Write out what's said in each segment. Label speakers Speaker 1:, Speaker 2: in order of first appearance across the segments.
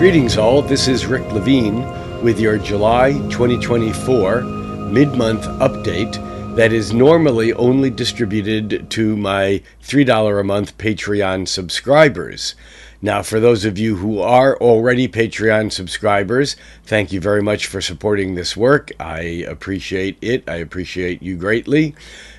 Speaker 1: Greetings, all. This is Rick Levine with your July 2024 mid month update that is normally only distributed to my $3 a month Patreon subscribers. Now, for those of you who are already Patreon subscribers, thank you very much for supporting this work. I appreciate it. I appreciate you greatly.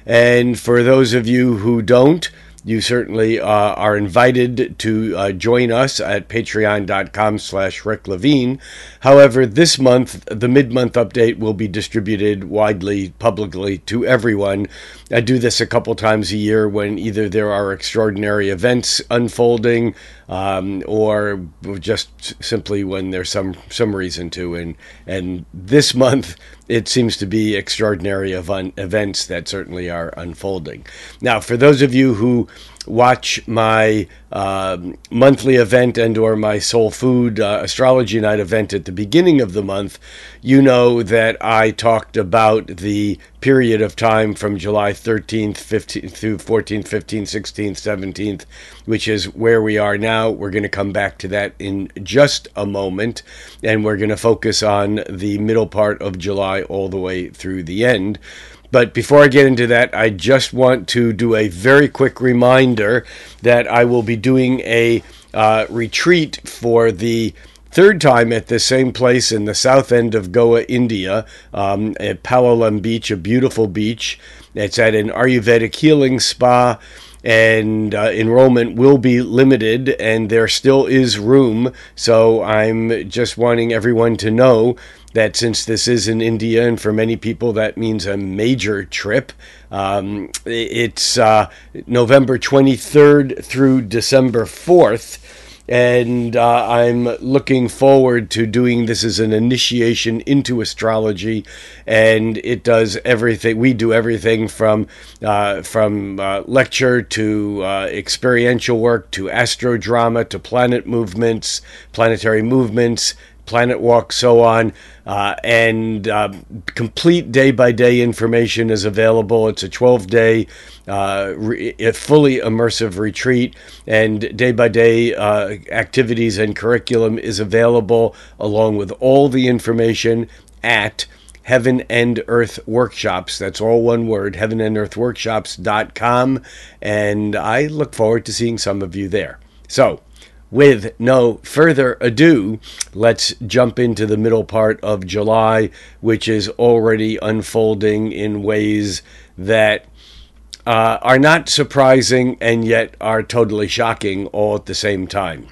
Speaker 1: And for those of you who don't, you certainly uh, are invited to uh, join us at patreon.com slash rick levine however this month the mid-month update will be distributed widely publicly to everyone i do this a couple times a year when either there are extraordinary events unfolding um, or just simply when there's some some reason to. And and this month it seems to be extraordinary events that certainly are unfolding. Now for those of you who watch my uh, monthly event and or my soul food uh, astrology night event at the beginning of the month you know that i talked about the period of time from july 13th 15th through 14th 15th 16th 17th which is where we are now. We're going to come back to that in just a moment and we're going to focus on the middle part of july all the way through the end but before I get into that, I just want to do a very quick reminder that I will be doing a uh, retreat for the third time at the same place in the south end of Goa, India, um, at Palolem Beach, a beautiful beach. It's at an Ayurvedic healing spa and uh, enrollment will be limited and there still is room so i'm just wanting everyone to know that since this is in India, and for many people that means a major trip, um, it's uh, November 23rd through December 4th. And uh, I'm looking forward to doing this as an initiation into astrology, and it does everything. We do everything from uh, from uh, lecture to uh, experiential work to astro drama to planet movements, planetary movements, planet walk, so on. Uh, and uh, complete day by day information is available. It's a 12 day, uh, re- fully immersive retreat, and day by day activities and curriculum is available along with all the information at Heaven and Earth Workshops. That's all one word, heaven and earth workshops.com. And I look forward to seeing some of you there. So, with no further ado, let's jump into the middle part of July, which is already unfolding in ways that uh, are not surprising and yet are totally shocking all at the same time.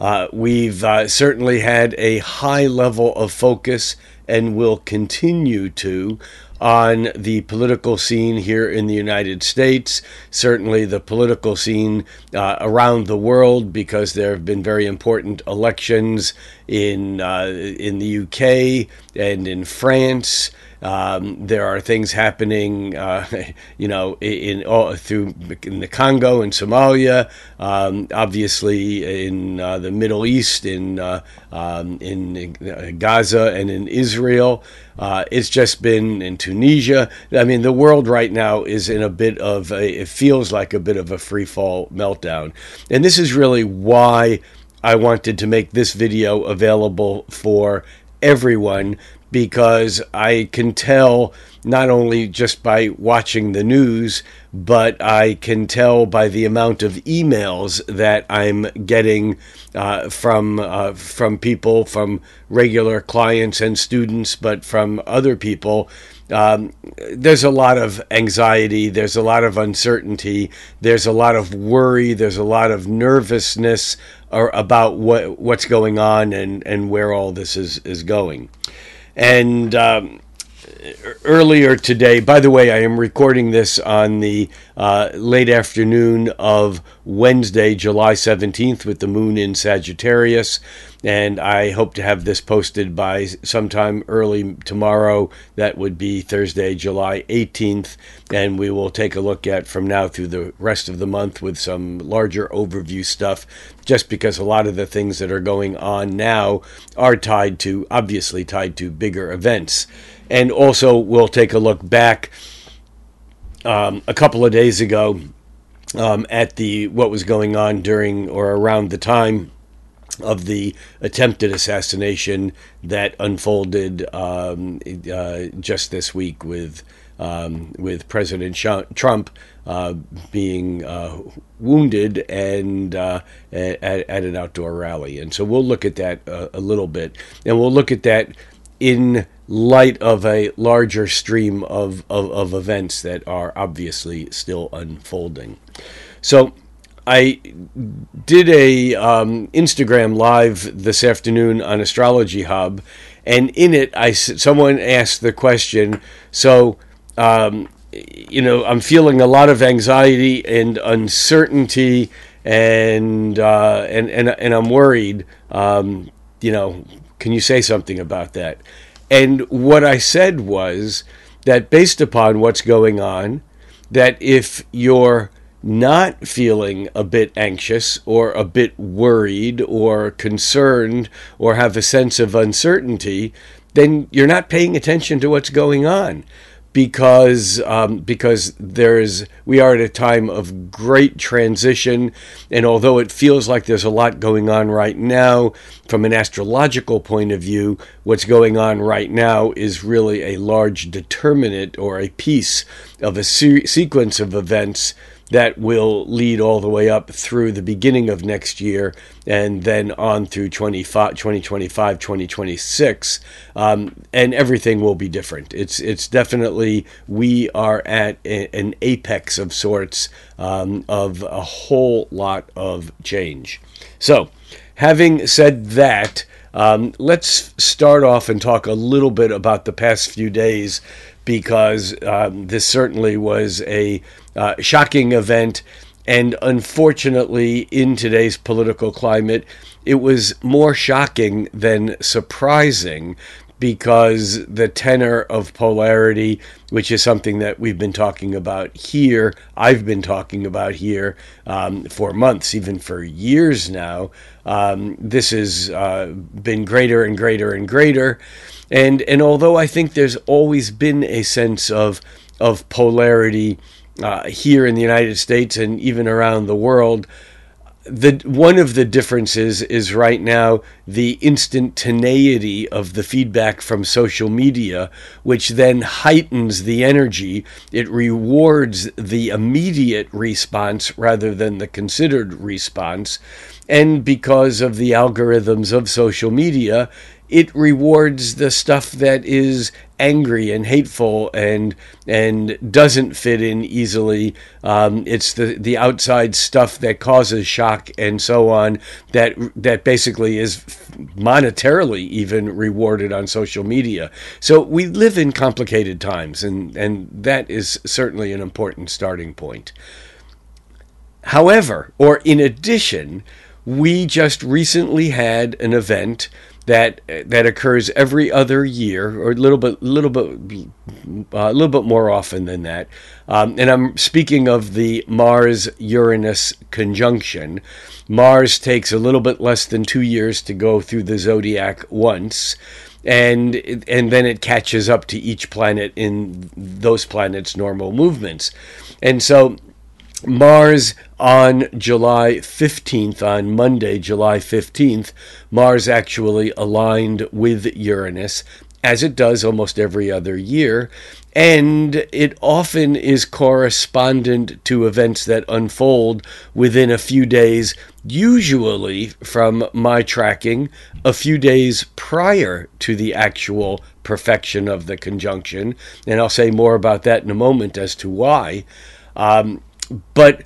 Speaker 1: Uh, we've uh, certainly had a high level of focus and will continue to on the political scene here in the United States, certainly the political scene uh, around the world, because there have been very important elections in uh, in the UK and in France. Um, there are things happening, uh, you know, in, in through in the Congo and Somalia, um, obviously in uh, the Middle East, in uh, um, in uh, Gaza and in Israel. Uh, it's just been in Tunisia. I mean, the world right now is in a bit of a, it feels like a bit of a free fall meltdown, and this is really why I wanted to make this video available for everyone because I can tell not only just by watching the news, but I can tell by the amount of emails that I'm getting uh, from uh, from people, from regular clients and students, but from other people. Um, there's a lot of anxiety, there's a lot of uncertainty, there's a lot of worry, there's a lot of nervousness about what what's going on and, and where all this is, is going. And um, earlier today. By the way, I am recording this on the uh, late afternoon of Wednesday, July 17th, with the moon in Sagittarius. And I hope to have this posted by sometime early tomorrow. That would be Thursday, July 18th. And we will take a look at from now through the rest of the month with some larger overview stuff, just because a lot of the things that are going on now are tied to, obviously, tied to bigger events. And also, we'll take a look back um, a couple of days ago um, at the what was going on during or around the time of the attempted assassination that unfolded um, uh, just this week with um, with President Trump uh, being uh, wounded and uh, at, at, an outdoor rally, and so we'll look at that a little bit, and we'll look at that in light of a larger stream of, of, of events that are obviously still unfolding. So I did a um, Instagram live this afternoon on Astrology Hub, and in it, I someone asked the question. So, um, you know, I'm feeling a lot of anxiety and uncertainty, and uh, and and and I'm worried. Um, you know, can you say something about that? And what I said was that based upon what's going on, that if you're not feeling a bit anxious or a bit worried or concerned or have a sense of uncertainty, then you're not paying attention to what's going on because um, because there's we are at a time of great transition, and although it feels like there's a lot going on right now, from an astrological point of view, what's going on right now is really a large determinant or a piece of a se- sequence of events that will lead all the way up through the beginning of next year and then on through 2025, 2026. Um, and everything will be different. It's, it's definitely, we are at a, an apex of sorts um, of a whole lot of change. So, having said that, um, let's start off and talk a little bit about the past few days because um, this certainly was a uh, shocking event. And unfortunately, in today's political climate, it was more shocking than surprising because the tenor of polarity, which is something that we've been talking about here, I've been talking about here um, for months, even for years now, um, this has uh, been greater and greater and greater. And, and although I think there's always been a sense of, of polarity uh, here in the United States and even around the world, the one of the differences is right now the instantaneity of the feedback from social media which then heightens the energy. It rewards the immediate response rather than the considered response. And because of the algorithms of social media it rewards the stuff that is angry and hateful and and doesn't fit in easily. Um, it's the the outside stuff that causes shock and so on that that basically is monetarily even rewarded on social media. So we live in complicated times, and and that is certainly an important starting point. However, or in addition, we just recently had an event that that occurs every other year, or a little bit, little bit, uh, a little bit more often than that. Um, and I'm speaking of the Mars Uranus conjunction. Mars takes a little bit less than two years to go through the zodiac once. And and then it catches up to each planet in those planets' normal movements, and so Mars on July 15th, on Monday, July 15th, Mars actually aligned with Uranus, as it does almost every other year. And it often is correspondent to events that unfold within a few days, usually from my tracking, a few days prior to the actual perfection of the conjunction. And I'll say more about that in a moment as to why. Um, but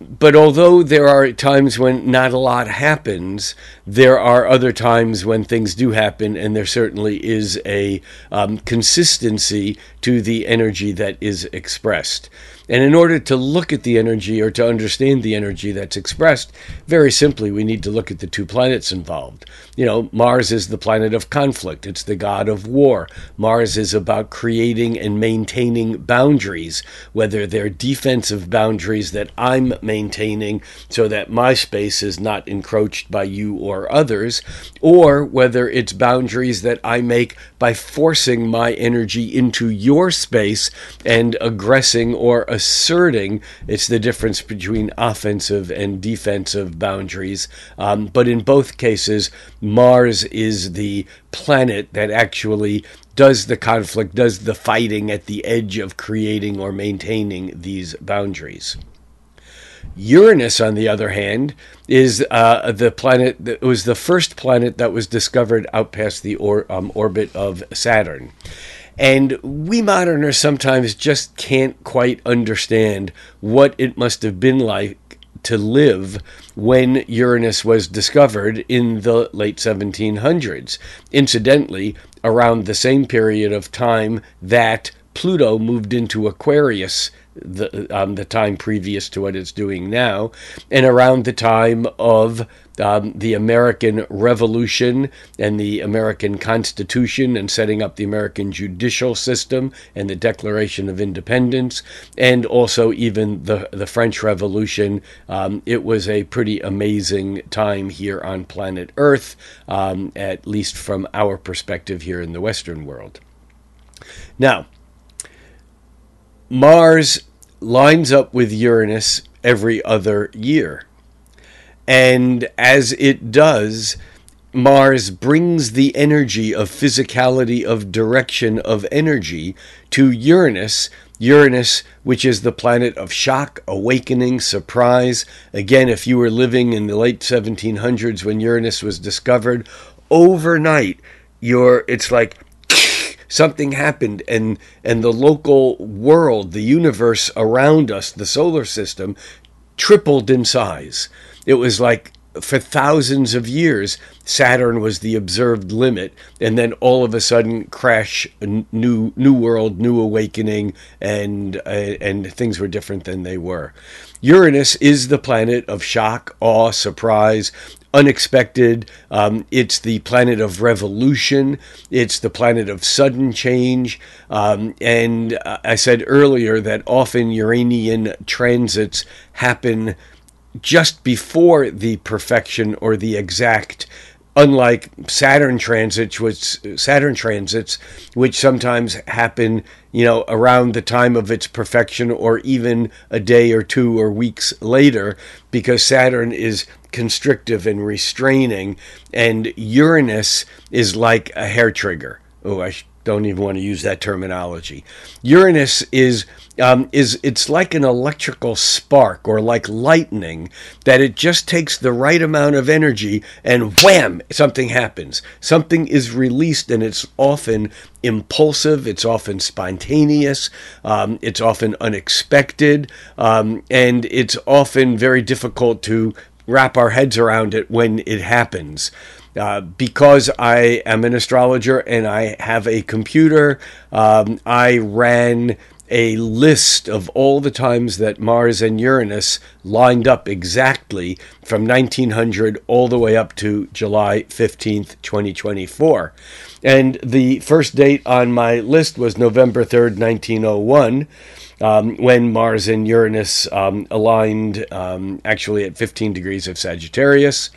Speaker 1: but although there are times when not a lot happens, there are other times when things do happen, and there certainly is a um, consistency to the energy that is expressed. And in order to look at the energy or to understand the energy that's expressed, very simply, we need to look at the two planets involved. You know, Mars is the planet of conflict, it's the god of war. Mars is about creating and maintaining boundaries, whether they're defensive boundaries that I'm maintaining so that my space is not encroached by you or others, or whether it's boundaries that I make by forcing my energy into your space and aggressing or asserting. It's the difference between offensive and defensive boundaries. Um, but in both cases, Mars is the planet that actually does the conflict, does the fighting at the edge of creating or maintaining these boundaries. Uranus, on the other hand, is uh, the planet that was the first planet that was discovered out past the or, um, orbit of Saturn. And we moderners sometimes just can't quite understand what it must have been like to live when Uranus was discovered in the late 1700s. Incidentally, around the same period of time that Pluto moved into Aquarius the um, the time previous to what it's doing now, and around the time of um, the American Revolution and the American Constitution and setting up the American judicial system and the Declaration of Independence, and also even the the French Revolution. Um, it was a pretty amazing time here on planet Earth, um, at least from our perspective here in the Western world. Now Mars lines up with Uranus every other year. And as it does, Mars brings the energy of physicality, of direction, of energy to Uranus. Uranus, which is the planet of shock, awakening, surprise. Again, if you were living in the late 1700s when Uranus was discovered, overnight, you're, it's like something happened and and the local world the universe around us the solar system tripled in size. It was like for thousands of years saturn was the observed limit and then all of a sudden crash new new world new awakening and uh, and things were different than they were uranus is the planet of shock awe surprise unexpected. Um, it's the planet of revolution. It's the planet of sudden change. Um, and uh, I said earlier that often Uranian transits happen just before the perfection or the exact unlike Saturn transits, which Saturn transits, which sometimes happen, you know, around the time of its perfection, or even a day or two or weeks later, because Saturn is constrictive and restraining, and Uranus is like a hair trigger. Oh, I don't even want to use that terminology. Uranus is um, is it's like an electrical spark or like lightning that it just takes the right amount of energy and wham something happens something is released and it's often impulsive it's often spontaneous um, it's often unexpected um, and it's often very difficult to wrap our heads around it when it happens. Uh, because I am an astrologer and I have a computer, um, I ran a list of all the times that Mars and Uranus lined up exactly from 1900 all the way up to July 15th, 2024. And the first date on my list was November 3rd, 1901 um, when Mars and Uranus um, aligned um, actually at 15 degrees of Sagittarius.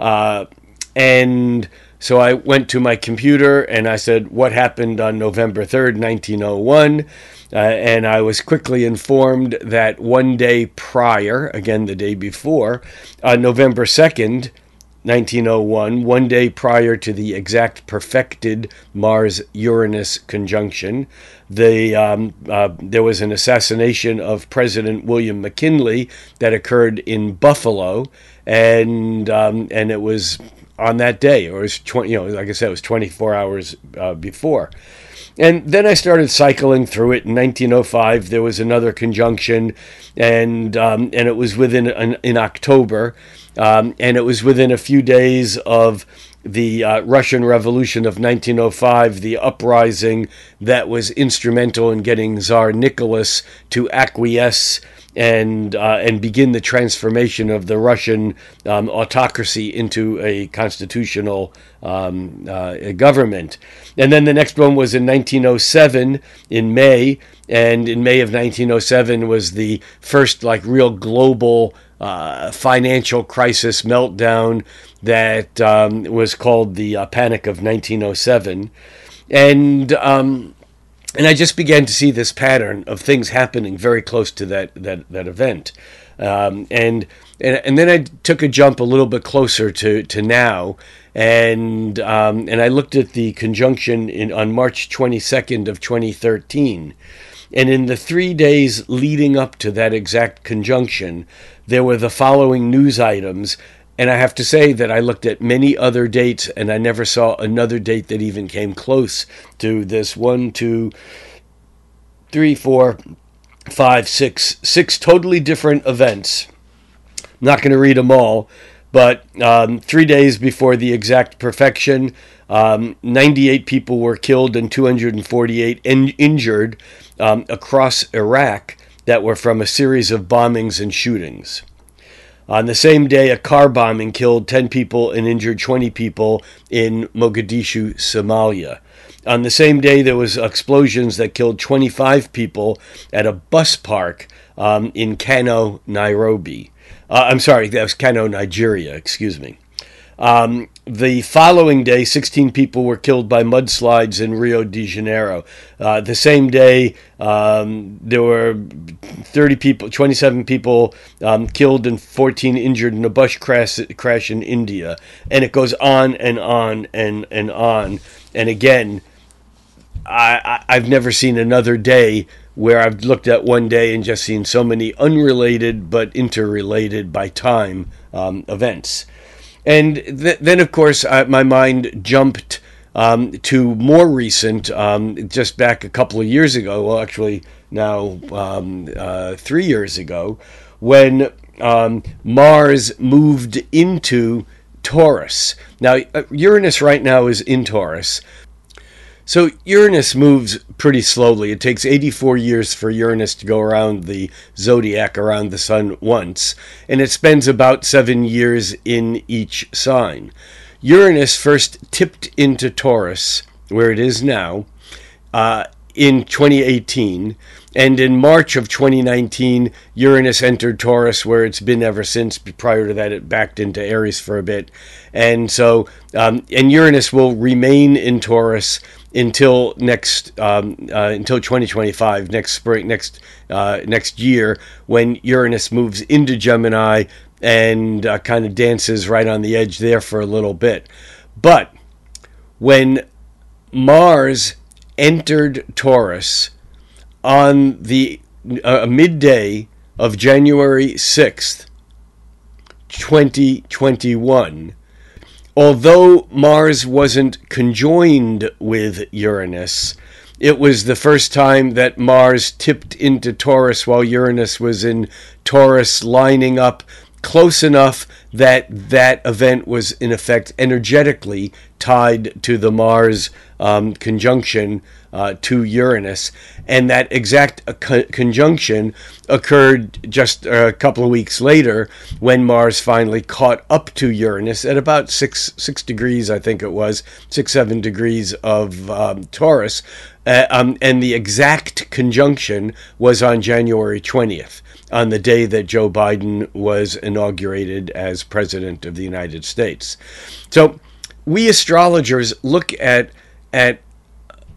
Speaker 1: Uh, and so I went to my computer and I said, What happened on November 3rd, 1901? Uh, and I was quickly informed that one day prior, again the day before, on November 2nd, 1901, one day prior to the exact perfected Mars Uranus conjunction, the, um, uh, there was an assassination of President William McKinley that occurred in Buffalo, and, um, and it was on that day, or it was 20, you know, like I said, it was 24 hours uh, before. And then I started cycling through it. In 1905, there was another conjunction, and um, and it was within in October, um, and it was within a few days of the uh, Russian Revolution of 1905, the uprising that was instrumental in getting Tsar Nicholas to acquiesce and uh, and begin the transformation of the Russian um, autocracy into a constitutional um, uh, government. And then the next one was in 1907 in May, and in May of 1907 was the first like real global uh, financial crisis meltdown that um, was called the uh, Panic of 1907, and um, and I just began to see this pattern of things happening very close to that that that event, um, and, and and then I took a jump a little bit closer to to now, and um, and I looked at the conjunction in on March 22nd of 2013. And in the three days leading up to that exact conjunction, there were the following news items and I have to say that I looked at many other dates and I never saw another date that even came close to this one, two, three, four, five, six, six totally different events. I'm not going to read them all, but um, three days before the exact perfection, um, 98 people were killed and 248 in- injured um, across Iraq that were from a series of bombings and shootings. On the same day, a car bombing killed 10 people and injured 20 people in Mogadishu, Somalia. On the same day, there was explosions that killed 25 people at a bus park um, in Kano, Nairobi. Uh, I'm sorry, that was Kano, Nigeria, excuse me. Um, the following day, 16 people were killed by mudslides in Rio de Janeiro. Uh, the same day, um, there were 30 people, 27 people um, killed and 14 injured in a bus crash, crash in India. And it goes on and on and, and on. And again, I, I've never seen another day where I've looked at one day and just seen so many unrelated but interrelated by time um, events. And th- then, of course, uh, my mind jumped um, to more recent, um, just back a couple of years ago, well, actually, now um, uh, three years ago, when um, Mars moved into Taurus. Now, uh, Uranus right now is in Taurus, so Uranus moves pretty slowly. It takes 84 years for Uranus to go around the zodiac around the sun once, and it spends about 7 years in each sign. Uranus first tipped into Taurus, where it is now, uh, in 2018, and in March of 2019, Uranus entered Taurus, where it's been ever since. Prior to that, it backed into Aries for a bit, and so um, and Uranus will remain in Taurus until next um, uh, until 2025 next spring next uh, next year when Uranus moves into Gemini and uh, kind of dances right on the edge there for a little bit. But when Mars entered Taurus on the uh, midday of January 6th 2021 although Mars wasn't conjoined with Uranus, it was the first time that Mars tipped into Taurus while Uranus was in Taurus, lining up close enough that that event was in effect energetically tied to the Mars um, conjunction uh, to Uranus, and that exact uh, co- conjunction occurred just a couple of weeks later when Mars finally caught up to Uranus at about six six degrees, I think it was six seven degrees of um, Taurus, uh, um, and the exact conjunction was on January twentieth on the day that Joe Biden was inaugurated as president of the United States. So we astrologers look at at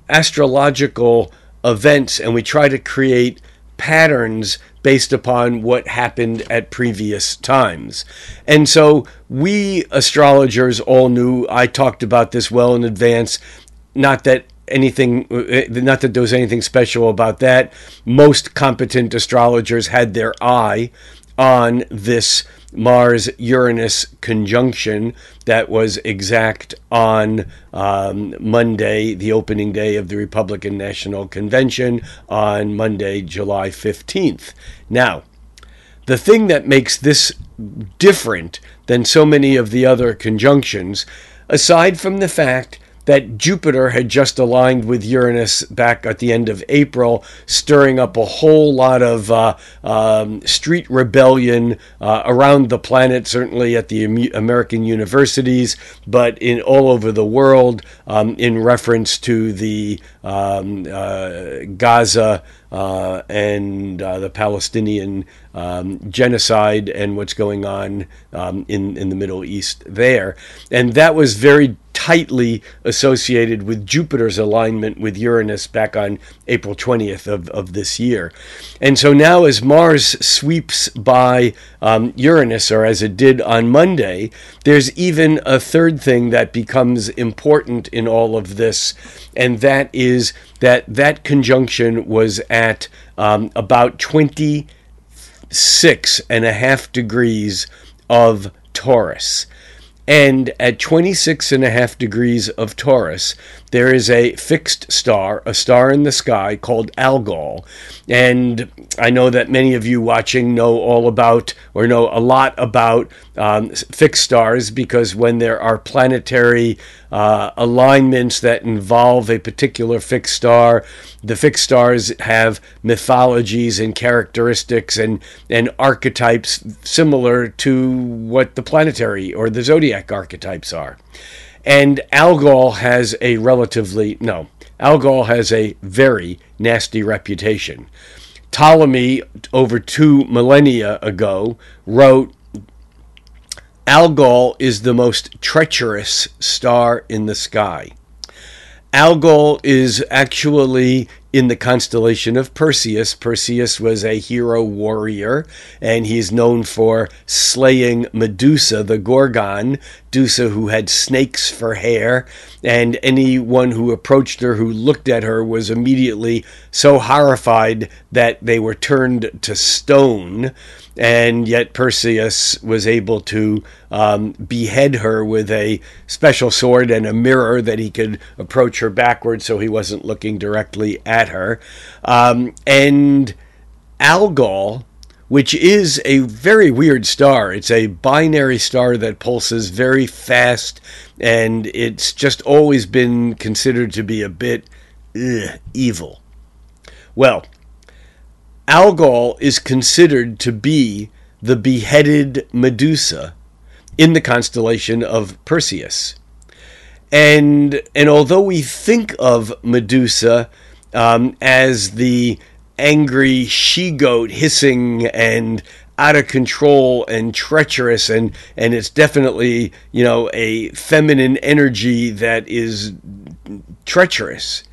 Speaker 1: astrological events and we try to create patterns based upon what happened at previous times. And so we astrologers all knew, I talked about this well in advance, not that anything uh, not that there was anything special about that most competent astrologers had their eye on this Mars Uranus conjunction that was exact on um, Monday, the opening day of the Republican National Convention, on Monday, July 15th. Now, the thing that makes this different than so many of the other conjunctions, aside from the fact that Jupiter had just aligned with Uranus back at the end of April, stirring up a whole lot of uh, um, street rebellion uh, around the planet, certainly at the American universities, but in all over the world, um, in reference to the um, uh, Gaza uh, and uh, the Palestinian um, genocide and what's going on um, in in the Middle East there, and that was very tightly associated with Jupiter's alignment with Uranus back on April 20th of, of this year. And so now, as Mars sweeps by um, Uranus, or as it did on Monday, there's even a third thing that becomes important in all of this, and that is that that conjunction was at um, about 26 and a half degrees of Taurus. And at 26 and a half degrees of Taurus, there is a fixed star, a star in the sky called Algol. And I know that many of you watching know all about or know a lot about um, fixed stars because when there are planetary uh, alignments that involve a particular fixed star, the fixed stars have mythologies and characteristics and, and archetypes similar to what the planetary or the zodiac archetypes are. And Algol has a relatively, no, Algol has a very nasty reputation. Ptolemy, over two millennia ago, wrote Algol is the most treacherous star in the sky. Algol is actually in the constellation of Perseus. Perseus was a hero warrior, and he's known for slaying Medusa, the Gorgon, Medusa who had snakes for hair, and anyone who approached her, who looked at her, was immediately so horrified that they were turned to stone and yet Perseus was able to um, behead her with a special sword and a mirror that he could approach her backwards so he wasn't looking directly at her. Um, and Algol, which is a very weird star, it's a binary star that pulses very fast, and it's just always been considered to be a bit ugh, evil. Well, Algol is considered to be the beheaded Medusa in the constellation of Perseus. And, and although we think of Medusa um, as the angry she goat hissing and out of control and treacherous and and it's definitely you know a feminine energy that is treacherous.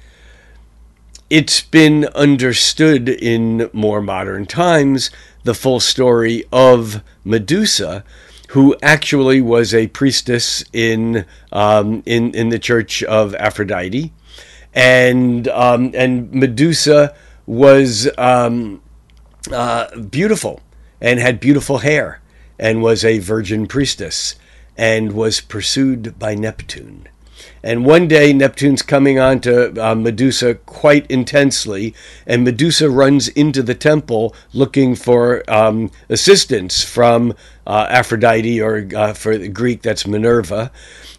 Speaker 1: It's been understood in more modern times the full story of Medusa, who actually was a priestess in um, in in the church of Aphrodite, and um, and Medusa was um, uh, beautiful and had beautiful hair and was a virgin priestess and was pursued by Neptune. And one day, Neptune's coming on to uh, Medusa quite intensely, and Medusa runs into the temple looking for um, assistance from uh, Aphrodite, or uh, for the Greek, that's Minerva,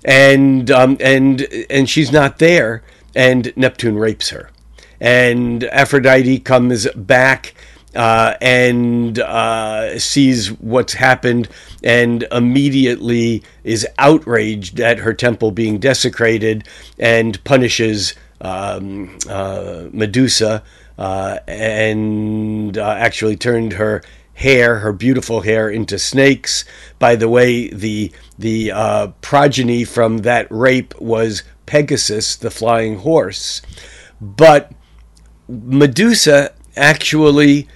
Speaker 1: and um, and and she's not there, and Neptune rapes her, and Aphrodite comes back uh, and uh, sees what's happened and immediately is outraged at her temple being desecrated and punishes um, uh, Medusa uh, and uh, actually turned her hair, her beautiful hair, into snakes. By the way, the the uh, progeny from that rape was Pegasus, the flying horse. But Medusa actually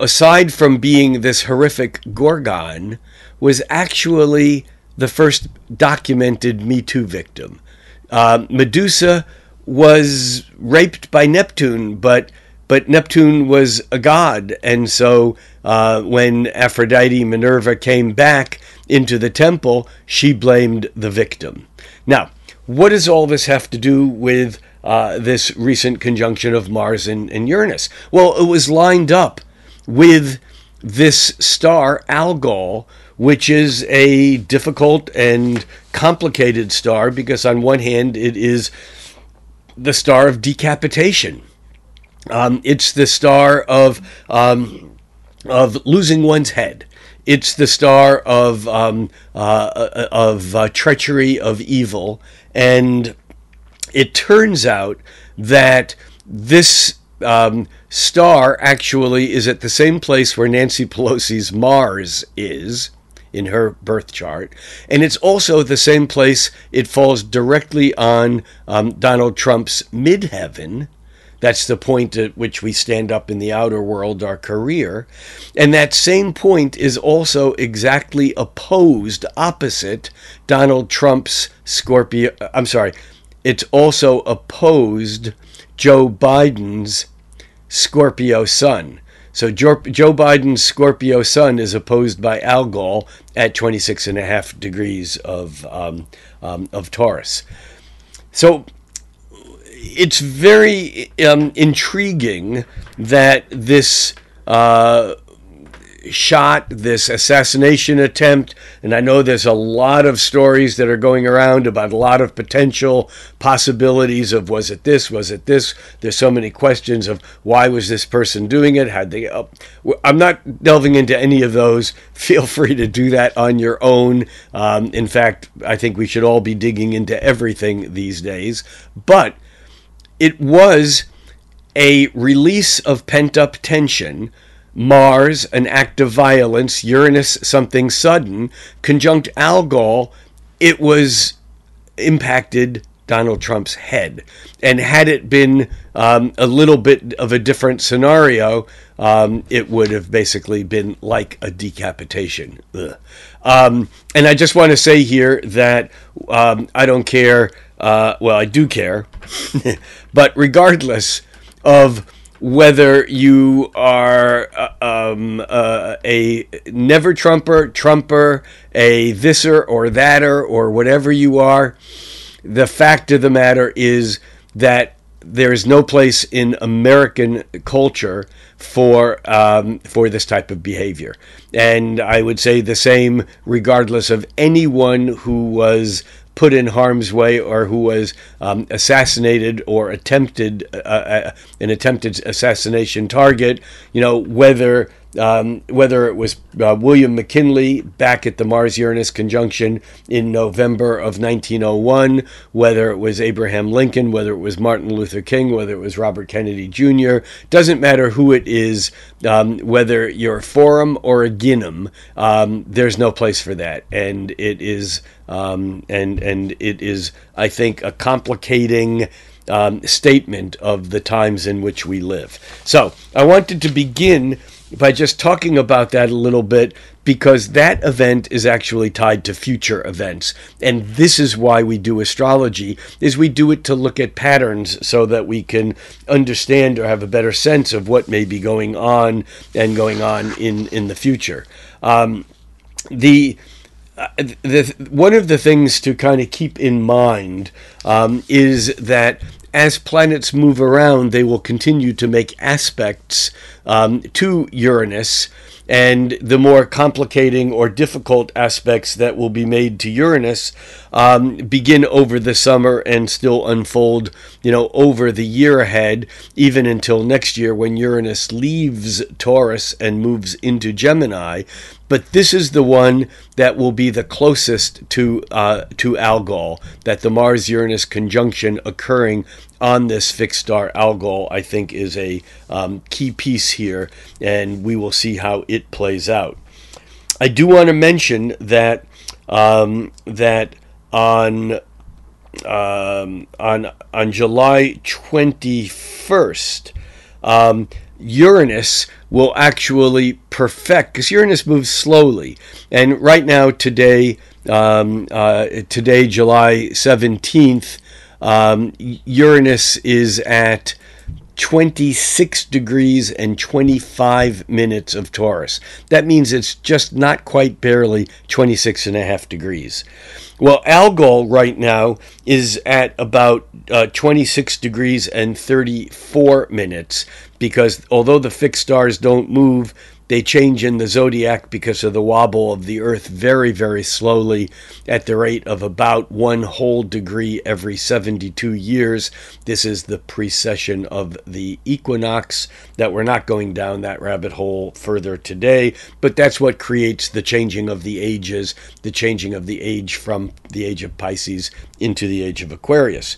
Speaker 1: aside from being this horrific Gorgon, was actually the first documented Me Too victim. Uh, Medusa was raped by Neptune, but but Neptune was a god, and so uh, when Aphrodite Minerva came back into the temple, she blamed the victim. Now, what does all this have to do with uh, this recent conjunction of Mars and, and Uranus? Well, it was lined up with this star, Algol, which is a difficult and complicated star because, on one hand, it is the star of decapitation. Um, it's the star of um, of losing one's head. It's the star of um, uh, uh of uh, treachery, of evil, and it turns out that this um, star actually is at the same place where Nancy Pelosi's Mars is in her birth chart. And it's also the same place it falls directly on um, Donald Trump's midheaven. That's the point at which we stand up in the outer world, our career. And that same point is also exactly opposed, opposite Donald Trump's Scorpio. I'm sorry, it's also opposed Joe Biden's Scorpio sun. So Joe Biden's Scorpio sun is opposed by Algol at 26 and a half degrees of um, um, of Taurus. So it's very um, intriguing that this uh, shot, this assassination attempt. And I know there's a lot of stories that are going around about a lot of potential possibilities of was it this, was it this. There's so many questions of why was this person doing it? Had they? Uh, I'm not delving into any of those. Feel free to do that on your own. Um, in fact, I think we should all be digging into everything these days. But it was a release of pent up tension Mars, an act of violence, Uranus, something sudden, conjunct Algol, it was impacted Donald Trump's head. And had it been um, a little bit of a different scenario, um, it would have basically been like a decapitation. Um, and I just want to say here that um, I don't care. Uh, well, I do care. but regardless of whether you are uh, um, uh, a never Trumper, Trumper, a thisser or thater, or whatever you are, the fact of the matter is that there is no place in American culture for um, for this type of behavior, and I would say the same regardless of anyone who was put in harm's way or who was um, assassinated or attempted uh, uh, an attempted assassination target. You know whether um, whether it was uh, William McKinley back at the Mars Uranus conjunction in November of 1901, whether it was Abraham Lincoln, whether it was Martin Luther King, whether it was Robert Kennedy Jr., doesn't matter who it is, um, whether you're a forum or a ginum, um, there's no place for that. And it is, um, and, and it is, I think, a complicating. Um, statement of the times in which we live. So, I wanted to begin by just talking about that a little bit because that event is actually tied to future events. And this is why we do astrology is we do it to look at patterns so that we can understand or have a better sense of what may be going on and going on in in the future. Um, the uh, the, one of the things to kind of keep in mind um, is that as planets move around, they will continue to make aspects um, to Uranus. And the more complicating or difficult aspects that will be made to Uranus um, begin over the summer and still unfold, you know, over the year ahead, even until next year when Uranus leaves Taurus and moves into Gemini. But this is the one that will be the closest to uh, to Algol, that the Mars Uranus conjunction occurring on this fixed star Algol, I think, is a um, key piece here, and we will see how it plays out. I do want to mention that um, that on um, on on July twenty first. Uranus will actually perfect because Uranus moves slowly, and right now today, um, uh, today July seventeenth, um, Uranus is at 26 degrees and 25 minutes of Taurus. That means it's just not quite barely 26 and a half degrees. Well, Algol right now is at about uh, 26 degrees and 34 minutes because although the fixed stars don't move, they change in the zodiac because of the wobble of the Earth very, very slowly at the rate of about one whole degree every 72 years. This is the precession of the equinox that we're not going down that rabbit hole further today, but that's what creates the changing of the ages, the changing of the age from the age of Pisces into the age of Aquarius.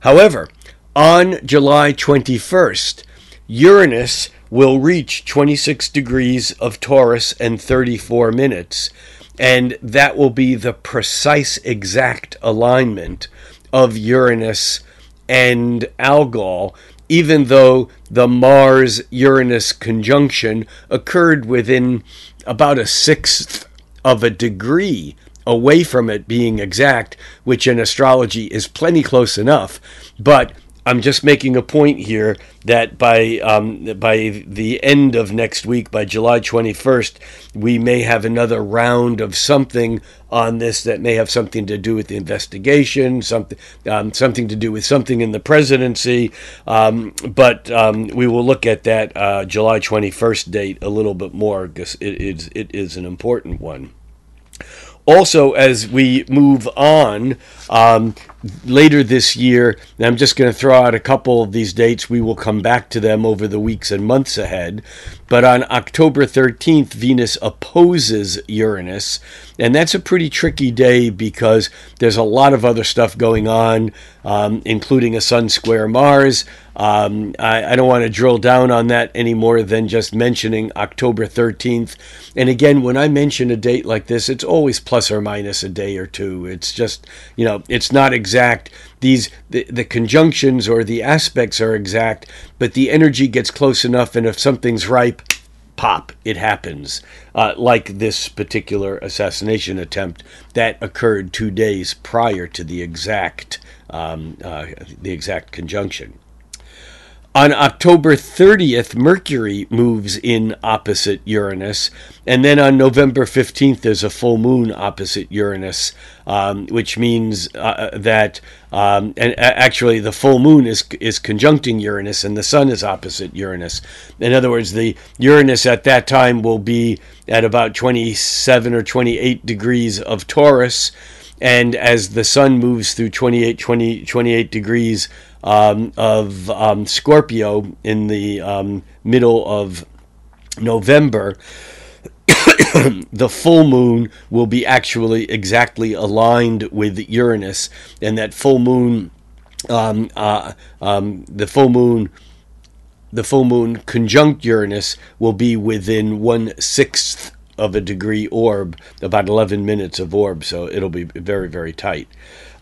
Speaker 1: However, on July 21st, Uranus will reach 26 degrees of Taurus and 34 minutes. And that will be the precise exact alignment of Uranus and Algol, even though the Mars Uranus conjunction occurred within about a sixth of a degree away from it being exact, which in astrology is plenty close enough. But I'm just making a point here that by um, by the end of next week, by July 21st, we may have another round of something on this that may have something to do with the investigation, something um, something to do with something in the presidency. Um, but um, we will look at that uh, July 21st date a little bit more because it is it is an important one also, as we move on um, later this year, I'm just going to throw out a couple of these dates. We will come back to them over the weeks and months ahead. But on October 13th, Venus opposes Uranus. And that's a pretty tricky day because there's a lot of other stuff going on, um, including a Sun square Mars. Um, I, I, don't want to drill down on that any more than just mentioning October 13th. And again, when I mention a date like this, it's always plus or minus a day or two. It's just, you know, it's not exact. These the, the conjunctions or the aspects are exact, but the energy gets close enough, and if something's ripe, pop, it happens. Uh, like this particular assassination attempt that occurred two days prior to the exact um, uh, the exact conjunction. On October 30th, Mercury moves in opposite Uranus. And then on November 15th, there's a full moon opposite Uranus, um, which means uh, uh that, um, and actually, the full moon is, is conjuncting Uranus and the sun is opposite Uranus. In other words, the Uranus at that time will be at about 27 or 28 degrees of Taurus. And as the sun moves through 28, 20, 28 degrees um, of um, Scorpio in the um, middle of November, the full moon will be actually exactly aligned with Uranus, and that full moon, um, uh, um, the full moon, the full moon conjunct Uranus will be within one sixth of a degree orb, about 11 minutes of orb, so it'll be very, very tight.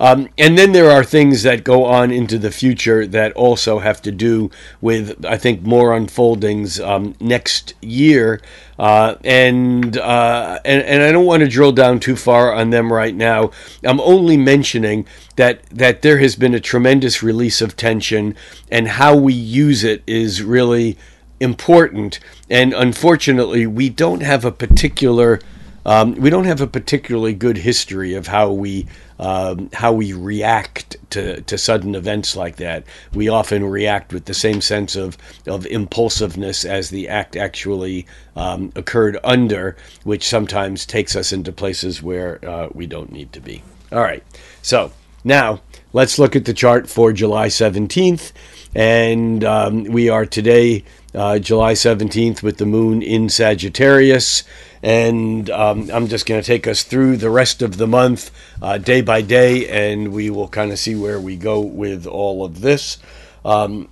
Speaker 1: Um, and then there are things that go on into the future that also have to do with, I think, more unfoldings um, next year. Uh, and, uh, and and I don't want to drill down too far on them right now. I'm only mentioning that that there has been a tremendous release of tension, and how we use it is really important. And unfortunately, we don't have a particular um, we don't have a particularly good history of how we um, how we react to, to sudden events like that. We often react with the same sense of, of impulsiveness as the act actually um, occurred under, which sometimes takes us into places where uh, we don't need to be. All right, so now let's look at the chart for July 17th. And um, we are today, uh, July 17th, with the moon in Sagittarius. And um, I'm just going to take us through the rest of the month, uh, day by day, and we will kind of see where we go with all of this. Um,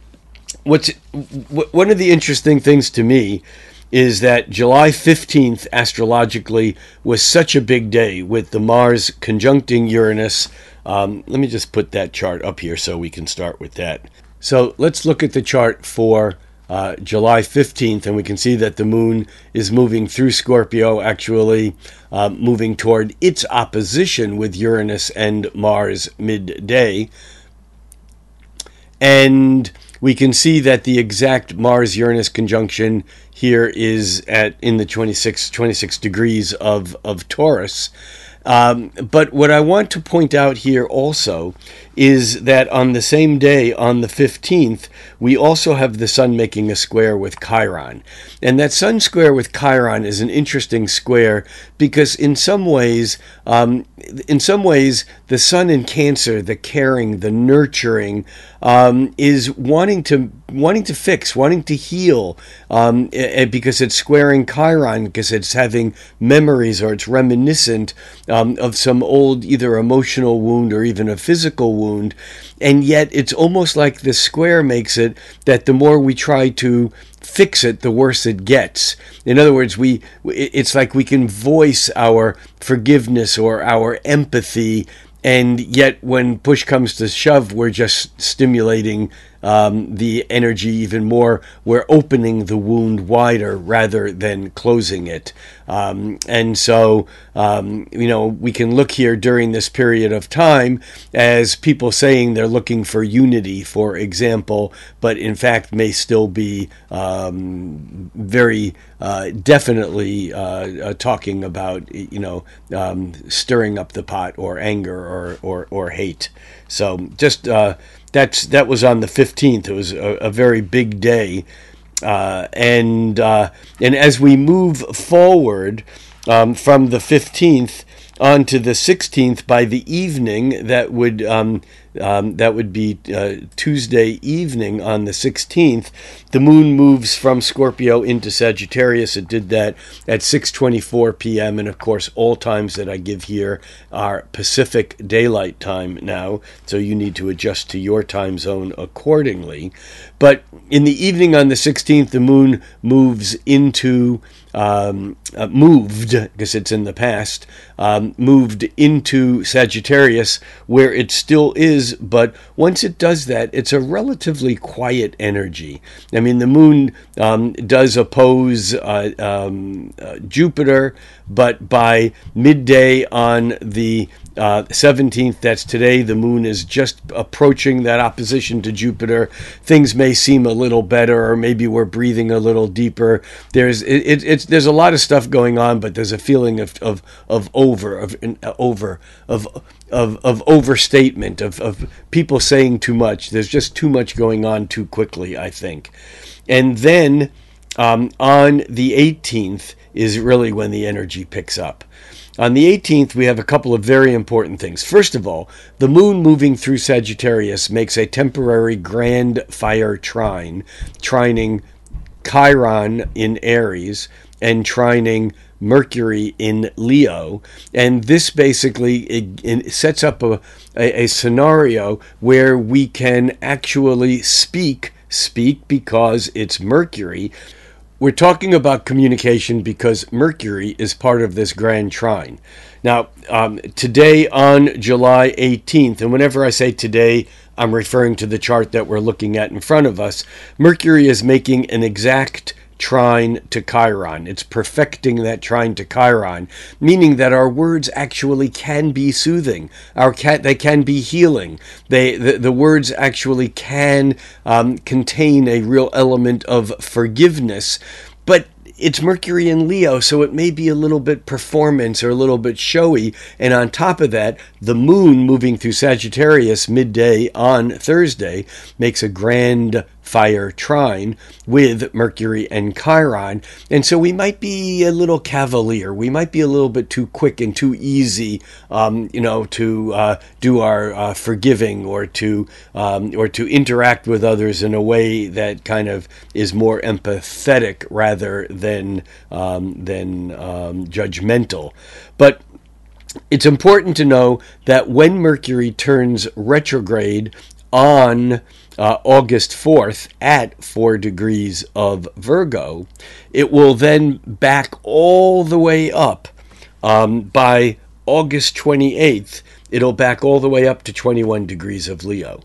Speaker 1: what's w- one of the interesting things to me is that July 15th astrologically was such a big day with the Mars conjuncting Uranus. Um, let me just put that chart up here so we can start with that. So let's look at the chart for uh, July 15th, and we can see that the moon is moving through Scorpio, actually uh, moving toward its opposition with Uranus and Mars midday. And we can see that the exact Mars Uranus conjunction here is at in the 26, 26 degrees of, of Taurus. Um, but what I want to point out here also is that on the same day, on the 15th, we also have the Sun making a square with Chiron. And that Sun square with Chiron is an interesting square because in some ways, um, in some ways, the Sun in Cancer, the caring, the nurturing, um, is wanting to wanting to fix, wanting to heal, um, because it's squaring Chiron, because it's having memories or it's reminiscent um, of some old either emotional wound or even a physical wound. And yet it's almost like the square makes it that the more we try to fix it, the worse it gets. In other words, we it's like we can voice our forgiveness or our empathy and yet when push comes to shove we're just stimulating um, the energy even more. We're opening the wound wider rather than closing it. Um, and so, um, you know, we can look here during this period of time as people saying they're looking for unity, for example, but in fact may still be um, very uh, definitely uh, uh, talking about, you know, um, stirring up the pot or anger or, or, or hate. So just uh, that's that was on the 15th. It was a, a very big day, uh, and uh, and as we move forward um, from the 15th on to the 16th, by the evening that would um, um, that would be uh, Tuesday evening on the 16th. The moon moves from Scorpio into Sagittarius. It did that at 6:24 p.m. and of course all times that I give here are Pacific daylight time now, so you need to adjust to your time zone accordingly. But in the evening on the 16th the moon moves into um, uh, moved, because it's in the past, um, moved into Sagittarius, where it still is, but once it does that, it's a relatively quiet energy. I mean, the moon um, does oppose uh, um, uh, Jupiter, but by midday on the uh, 17th, that's today. The moon is just approaching that opposition to Jupiter. Things may seem a little better, or maybe we're breathing a little deeper. There's it, it's there's a lot of stuff going on, but there's a feeling of of, of over of uh, over of of of overstatement of of people saying too much. There's just too much going on too quickly. I think, and then um, on the 18th is really when the energy picks up. On the 18th, we have a couple of very important things. First of all, the moon moving through Sagittarius makes a temporary grand fire trine, trining Chiron in Aries and trining Mercury in Leo. And this basically it, it sets up a, a, a scenario where we can actually speak, speak because it's Mercury we're talking about communication because Mercury is part of this grand trine. Now, um, today on July 18th, and whenever I say today, I'm referring to the chart that we're looking at in front of us, Mercury is making an exact trine to Chiron. It's perfecting that trine to Chiron, meaning that our words actually can be soothing. Our cat they can be healing. They the, the words actually can um, contain a real element of forgiveness. But it's Mercury in Leo, so it may be a little bit performance or a little bit showy. And on top of that, the moon moving through Sagittarius midday on Thursday makes a grand fire trine with Mercury and Chiron. And so we might be a little cavalier. We might be a little bit too quick and too easy, um, you know, to uh, do our uh, forgiving or to um, or to interact with others in a way that kind of is more empathetic rather than um, than um, judgmental. But it's important to know that when Mercury turns retrograde on uh, August 4th at 4 degrees of Virgo, it will then back all the way up um, by August 28th. It'll back all the way up to 21 degrees of Leo.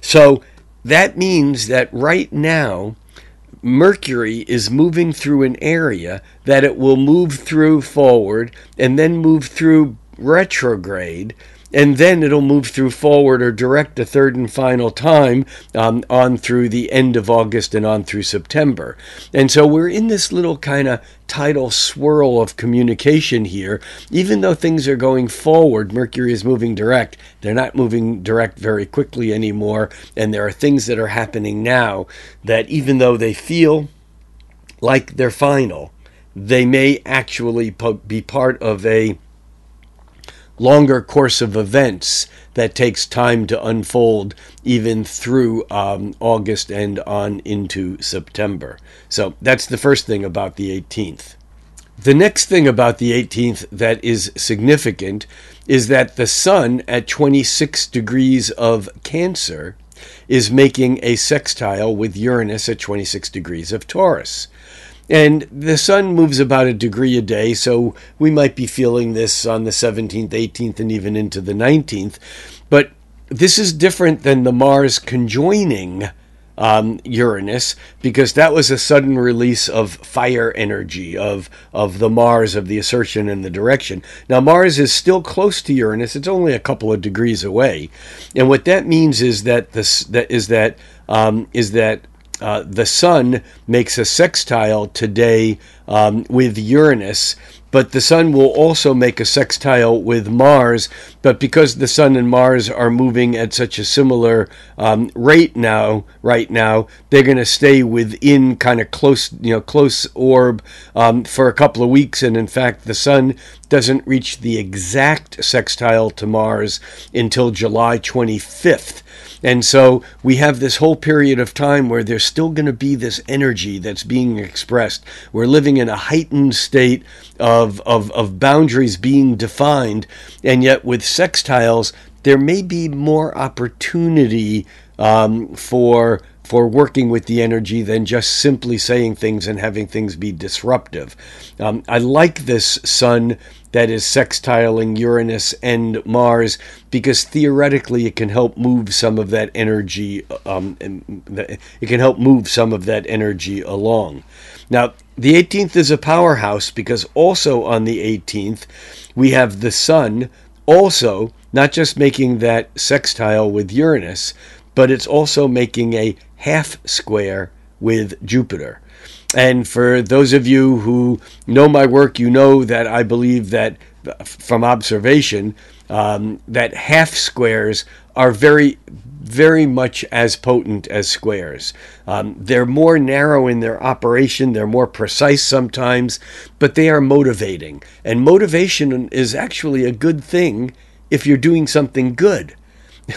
Speaker 1: So that means that right now, Mercury is moving through an area that it will move through forward and then move through retrograde and then it'll move through forward or direct a third and final time um, on through the end of August and on through September. And so we're in this little kind of tidal swirl of communication here. Even though things are going forward, Mercury is moving direct. They're not moving direct very quickly anymore. And there are things that are happening now that, even though they feel like they're final, they may actually be part of a longer course of events that takes time to unfold even through um, August and on into September. So that's the first thing about the 18th. The next thing about the 18th that is significant is that the Sun at 26 degrees of Cancer is making a sextile with Uranus at 26 degrees of Taurus. And the sun moves about a degree a day, so we might be feeling this on the 17th, 18th, and even into the 19th. But this is different than the Mars conjoining um, Uranus because that was a sudden release of fire energy of of the Mars of the assertion and the direction. Now Mars is still close to Uranus; it's only a couple of degrees away, and what that means is that this that is that um, is that uh, the Sun makes a sextile today um, with Uranus, but the Sun will also make a sextile with Mars. But because the Sun and Mars are moving at such a similar um, rate now, right now, they're going to stay within kind of close, you know, close orb um, for a couple of weeks. And in fact, the Sun doesn't reach the exact sextile to Mars until July 25th. And so we have this whole period of time where there's still going to be this energy that's being expressed. We're living in a heightened state of, of, of boundaries being defined, and yet with sextiles, there may be more opportunity um, for for working with the energy than just simply saying things and having things be disruptive. Um, I like this sun that is sextiling Uranus and Mars because theoretically it can help move some of that energy. Um, it can help move some of that energy along. Now, the 18th is a powerhouse because also on the 18th we have the Sun also not just making that sextile with Uranus, but it's also making a half square with Jupiter. And for those of you who know my work, you know that I believe that from observation, um, that half squares are very, very much as potent as squares. Um, they're more narrow in their operation, they're more precise sometimes, but they are motivating. And motivation is actually a good thing if you're doing something good.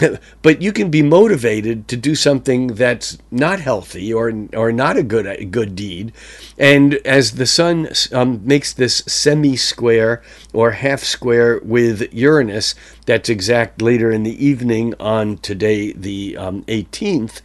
Speaker 1: but you can be motivated to do something that's not healthy or or not a good a good deed. And as the sun um, makes this semi-square or half square with Uranus, that's exact later in the evening on today, the um, 18th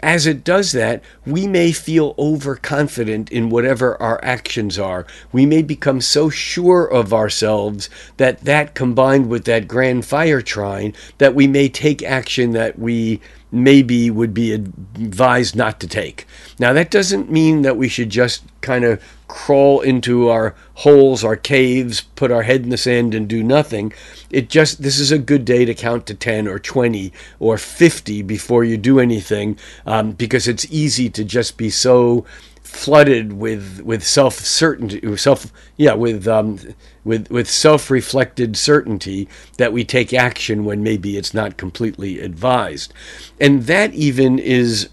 Speaker 1: as it does that, we may feel overconfident in whatever our actions are. We may become so sure of ourselves that that combined with that grand fire trine, that we may take action that we maybe would be advised not to take. Now, that doesn't mean that we should just kind of crawl into our holes, our caves, put our head in the sand and do nothing. It just, this is a good day to count to 10 or 20 or 50 before you do anything um, because it's easy to just be so flooded with with self certainty self yeah with um with with self reflected certainty that we take action when maybe it's not completely advised and that even is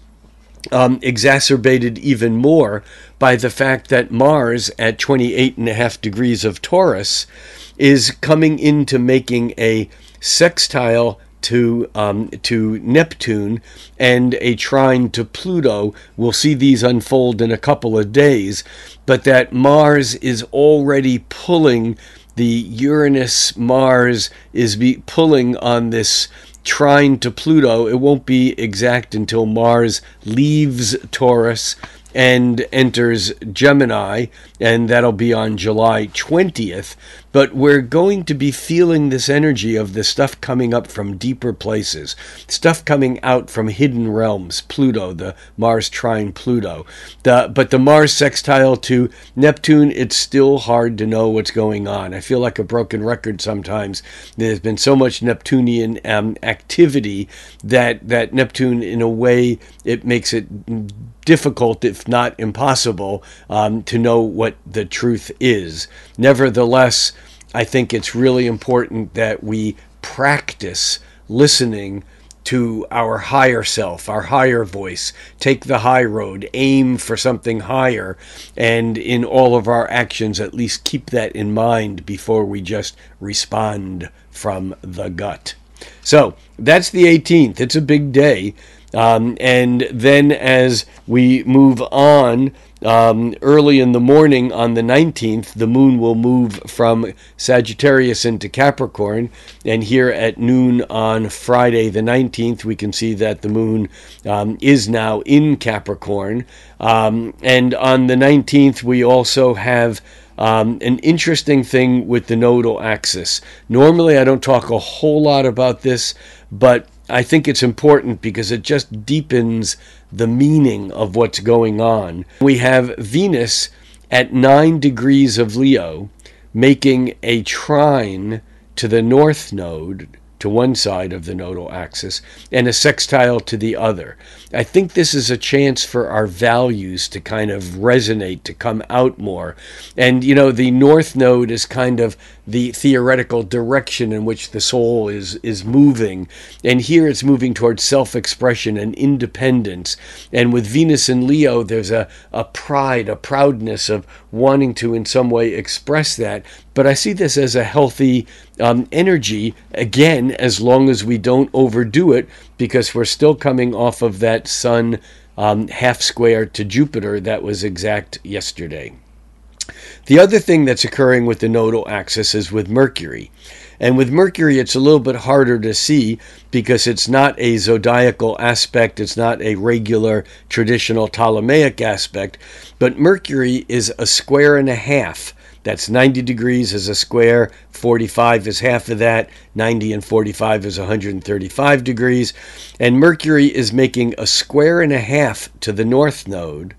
Speaker 1: um, exacerbated even more by the fact that Mars at 28 and a half degrees of Taurus is coming into making a sextile to um, to Neptune and a trine to Pluto. We'll see these unfold in a couple of days, but that Mars is already pulling the Uranus Mars is be pulling on this trine to Pluto. It won't be exact until Mars leaves Taurus and enters Gemini, and that'll be on July 20th. but we're going to be feeling this energy of the stuff coming up from deeper places, stuff coming out from hidden realms, Pluto, the Mars trine Pluto. The, but the Mars sextile to Neptune, it's still hard to know what's going on. I feel like a broken record sometimes. There's been so much Neptunian um, activity that, that Neptune, in a way, it makes it difficult, if not impossible, um, to know what the truth is. Nevertheless, I think it's really important that we practice listening to our higher self, our higher voice, take the high road, aim for something higher, and in all of our actions, at least keep that in mind before we just respond from the gut. So that's the 18th. It's a big day. Um, and then as we move on, um, early in the morning on the 19th, the moon will move from Sagittarius into Capricorn. And here at noon on Friday, the 19th, we can see that the moon um, is now in Capricorn. Um, and on the 19th, we also have. Um, an interesting thing with the nodal axis. Normally, I don't talk a whole lot about this, but I think it's important because it just deepens the meaning of what's going on. We have Venus at nine degrees of Leo making a trine to the north node to one side of the nodal axis and a sextile to the other. I think this is a chance for our values to kind of resonate, to come out more. And, you know, the north node is kind of the theoretical direction in which the soul is, is moving. And here it's moving towards self expression and independence. And with Venus and Leo, there's a, a pride, a proudness of wanting to, in some way, express that. But I see this as a healthy um, energy, again, as long as we don't overdo it, because we're still coming off of that Sun um, half square to Jupiter that was exact yesterday. The other thing that's occurring with the nodal axis is with Mercury. And with Mercury, it's a little bit harder to see because it's not a zodiacal aspect, it's not a regular traditional Ptolemaic aspect, but Mercury is a square and a half that's 90 degrees is a square, 45 is half of that, 90 and 45 is 135 degrees. And Mercury is making a square and a half to the north node,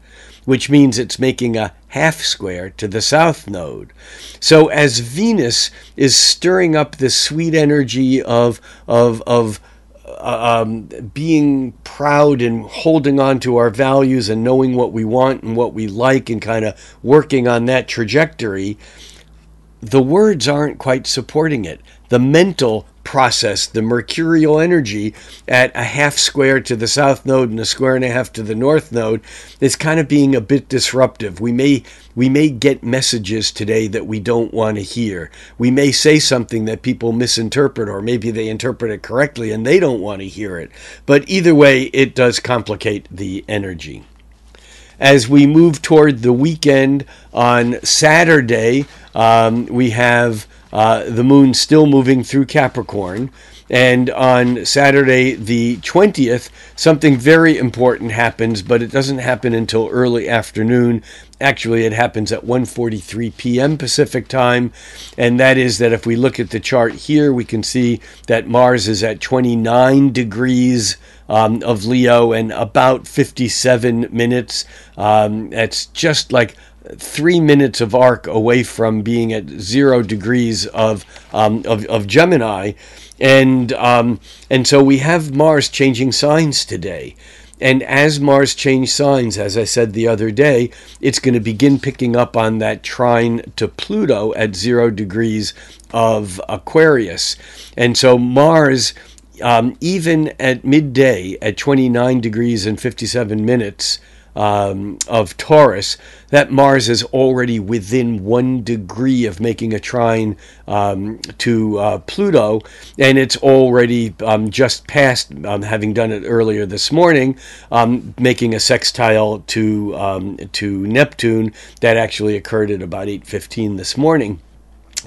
Speaker 1: which means it's making a half square to the south node. So as Venus is stirring up the sweet energy of, of, of uh, um, being proud and holding on to our values and knowing what we want and what we like and kind of working on that trajectory, the words aren't quite supporting it. The mental process the mercurial energy at a half square to the south node and a square and a half to the north node is kind of being a bit disruptive. We may we may get messages today that we don't want to hear. We may say something that people misinterpret or maybe they interpret it correctly and they don't want to hear it. But either way, it does complicate the energy as we move toward the weekend on Saturday, um, we have uh, the moon still moving through Capricorn. And on Saturday, the 20th, something very important happens, but it doesn't happen until early afternoon. Actually, it happens at 1:43 p.m. Pacific time, and that is that if we look at the chart here, we can see that Mars is at 29 degrees um, of Leo and about 57 minutes. Um, it's just like three minutes of arc away from being at zero degrees of um, of, of, Gemini, and um, and so we have Mars changing signs today. And as Mars changed signs, as I said the other day, it's going to begin picking up on that trine to Pluto at zero degrees of Aquarius. And so Mars, um, even at midday at 29 degrees and 57 minutes, um, of Taurus, that Mars is already within one degree of making a trine um, to uh, Pluto, and it's already um, just past, um, having done it earlier this morning, um, making a sextile to um, to Neptune that actually occurred at about 8:15 this morning.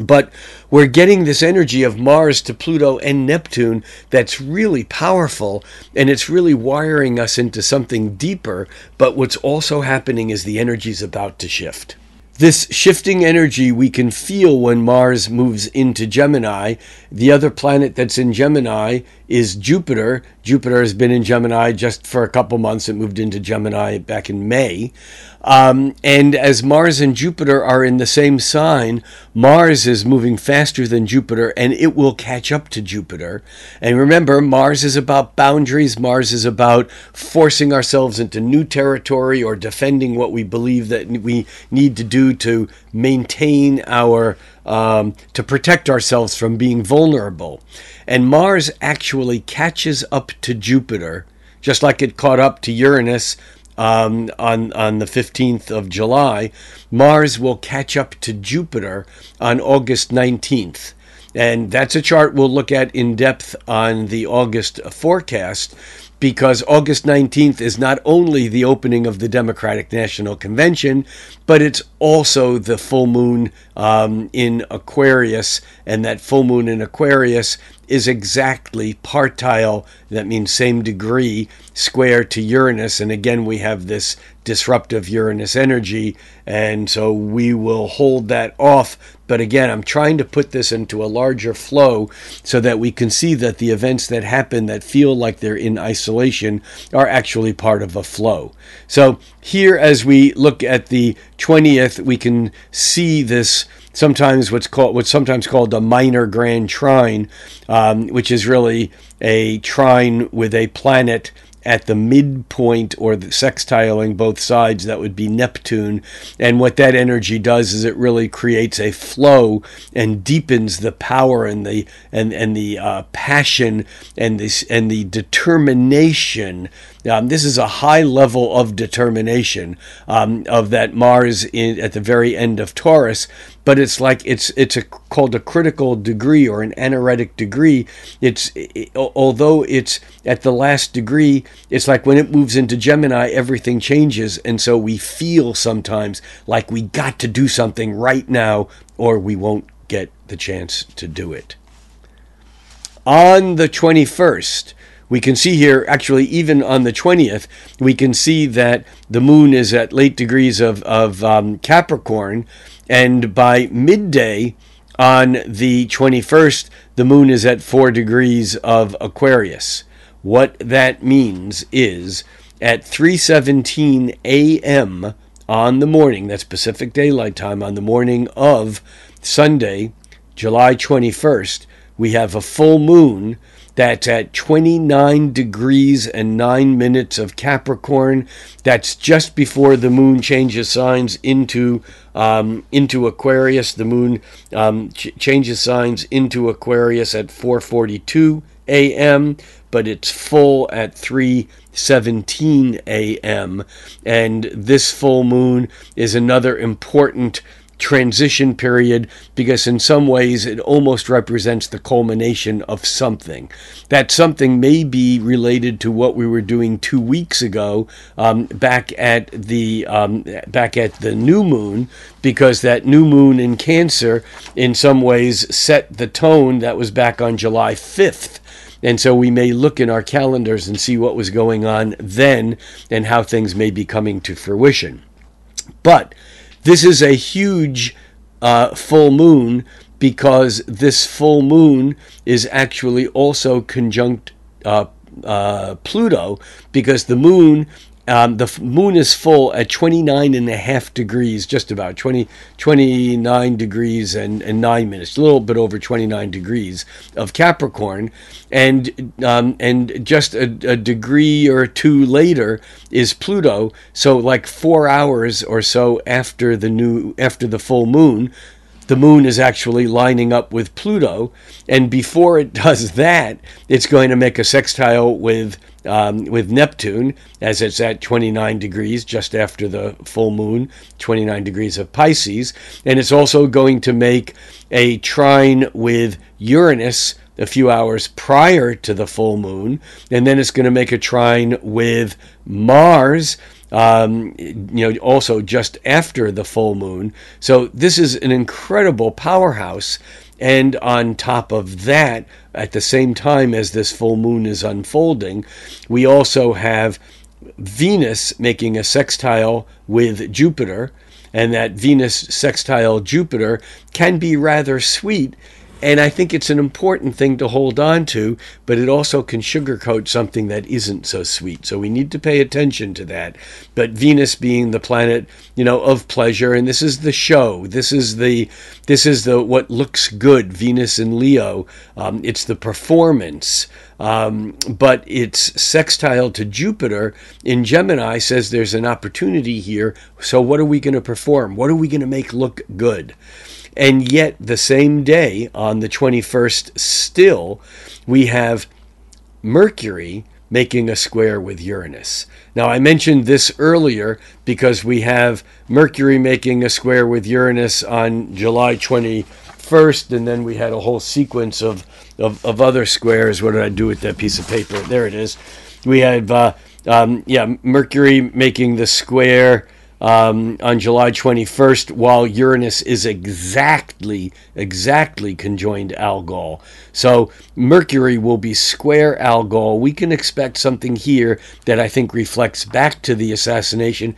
Speaker 1: But we're getting this energy of Mars to Pluto and Neptune that's really powerful and it's really wiring us into something deeper. But what's also happening is the energy is about to shift. This shifting energy we can feel when Mars moves into Gemini. The other planet that's in Gemini is Jupiter. Jupiter has been in Gemini just for a couple months. It moved into Gemini back in May. Um, and as Mars and Jupiter are in the same sign, Mars is moving faster than Jupiter and it will catch up to Jupiter. And remember, Mars is about boundaries, Mars is about forcing ourselves into new territory or defending what we believe that we need to do to maintain our. Um, to protect ourselves from being vulnerable. And Mars actually catches up to Jupiter, just like it caught up to Uranus um, on on the 15th of July, Mars will catch up to Jupiter on August 19th. And that's a chart we'll look at in depth on the August forecast because August 19th is not only the opening of the Democratic National Convention, but it's also the full moon um, in Aquarius. And that full moon in Aquarius is exactly partile, that means same degree, square to Uranus. And again, we have this disruptive Uranus energy. And so we will hold that off. But again, I'm trying to put this into a larger flow so that we can see that the events that happen that feel like they're in isolation are actually part of a flow. So here, as we look at the 20th, we can see this sometimes what's called what's sometimes called a minor grand trine, um, which is really a trine with a planet at the midpoint or the sextiling both sides that would be neptune. And what that energy does is it really creates a flow and deepens the power and the and and the uh, passion and this and the determination um, this is a high level of determination um, of that Mars in, at the very end of Taurus, but it's like it's it's a, called a critical degree or an anaretic degree. It's it, although it's at the last degree, it's like when it moves into Gemini, everything changes, and so we feel sometimes like we got to do something right now, or we won't get the chance to do it. On the twenty first we can see here, actually, even on the 20th, we can see that the moon is at late degrees of, of um, Capricorn. And by midday on the 21st, the moon is at four degrees of Aquarius. What that means is at 3:17 a.m. on the morning, that's Pacific Daylight Time, on the morning of Sunday, July 21st, we have a full moon that's at 29 degrees and 9 minutes of Capricorn. That's just before the moon changes signs into um, into Aquarius. The moon um, ch- changes signs into Aquarius at 4:42 a.m., but it's full at 3:17 a.m. And this full moon is another important transition period because, in some ways, it almost represents the culmination of something. That something may be related to what we were doing two weeks ago um, back at the um, back at the new moon, because that new moon in Cancer, in some ways, set the tone that was back on July 5th. And so we may look in our calendars and see what was going on then and how things may be coming to fruition. But this is a huge uh, full moon because this full moon is actually also conjunct uh, uh, Pluto because the moon um, the moon is full at 29 and a half degrees, just about 20, 29 degrees and, and nine minutes, a little bit over 29 degrees of Capricorn. And, um, and just a, a degree or two later is Pluto. So, like four hours or so after the new, after the full moon, the moon is actually lining up with Pluto. And before it does that, it's going to make a sextile with um, with Neptune, as it's at 29 degrees just after the full moon, 29 degrees of Pisces. And it's also going to make a trine with Uranus a few hours prior to the full moon. And then it's going to make a trine with Mars. Um, you know, also just after the full moon. So this is an incredible powerhouse and on top of that, at the same time as this full moon is unfolding, we also have Venus making a sextile with Jupiter. and that Venus sextile Jupiter can be rather sweet and I think it's an important thing to hold on to, but it also can sugarcoat something that isn't so sweet. So we need to pay attention to that. But Venus being the planet, you know, of pleasure, and this is the show. This is the this is the what looks good. Venus in Leo. Um, it's the performance. Um, but it's sextile to Jupiter in Gemini says there's an opportunity here. So what are we going to perform? What are we going to make look good? And yet, the same day, on the 21st, still, we have Mercury making a square with Uranus. Now, I mentioned this earlier because we have Mercury making a square with Uranus on July 21st, and then we had a whole sequence of, of, of other squares. What did I do with that piece of paper? There it is. We have, uh, um, yeah, Mercury making the square um, on July 21st, while Uranus is exactly, exactly conjoined Algol. So Mercury will be square Algol. We can expect something here that I think reflects back to the assassination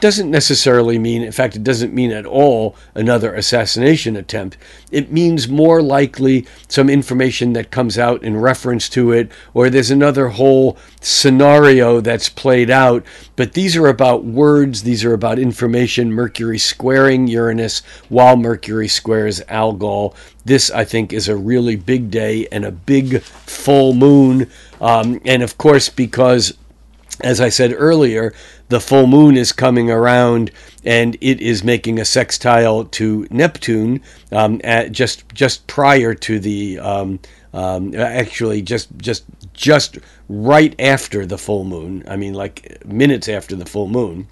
Speaker 1: doesn't necessarily mean, in fact, it doesn't mean at all another assassination attempt. It means more likely some information that comes out in reference to it, or there's another whole scenario that's played out. But these are about words, these are about information. Mercury squaring Uranus while Mercury squares Algol. This, I think, is a really big day and a big full moon. Um, and of course, because as I said earlier, the full moon is coming around and it is making a sextile to Neptune um, just just prior to the um, um, actually just just just right after the full moon. I mean, like minutes after the full moon.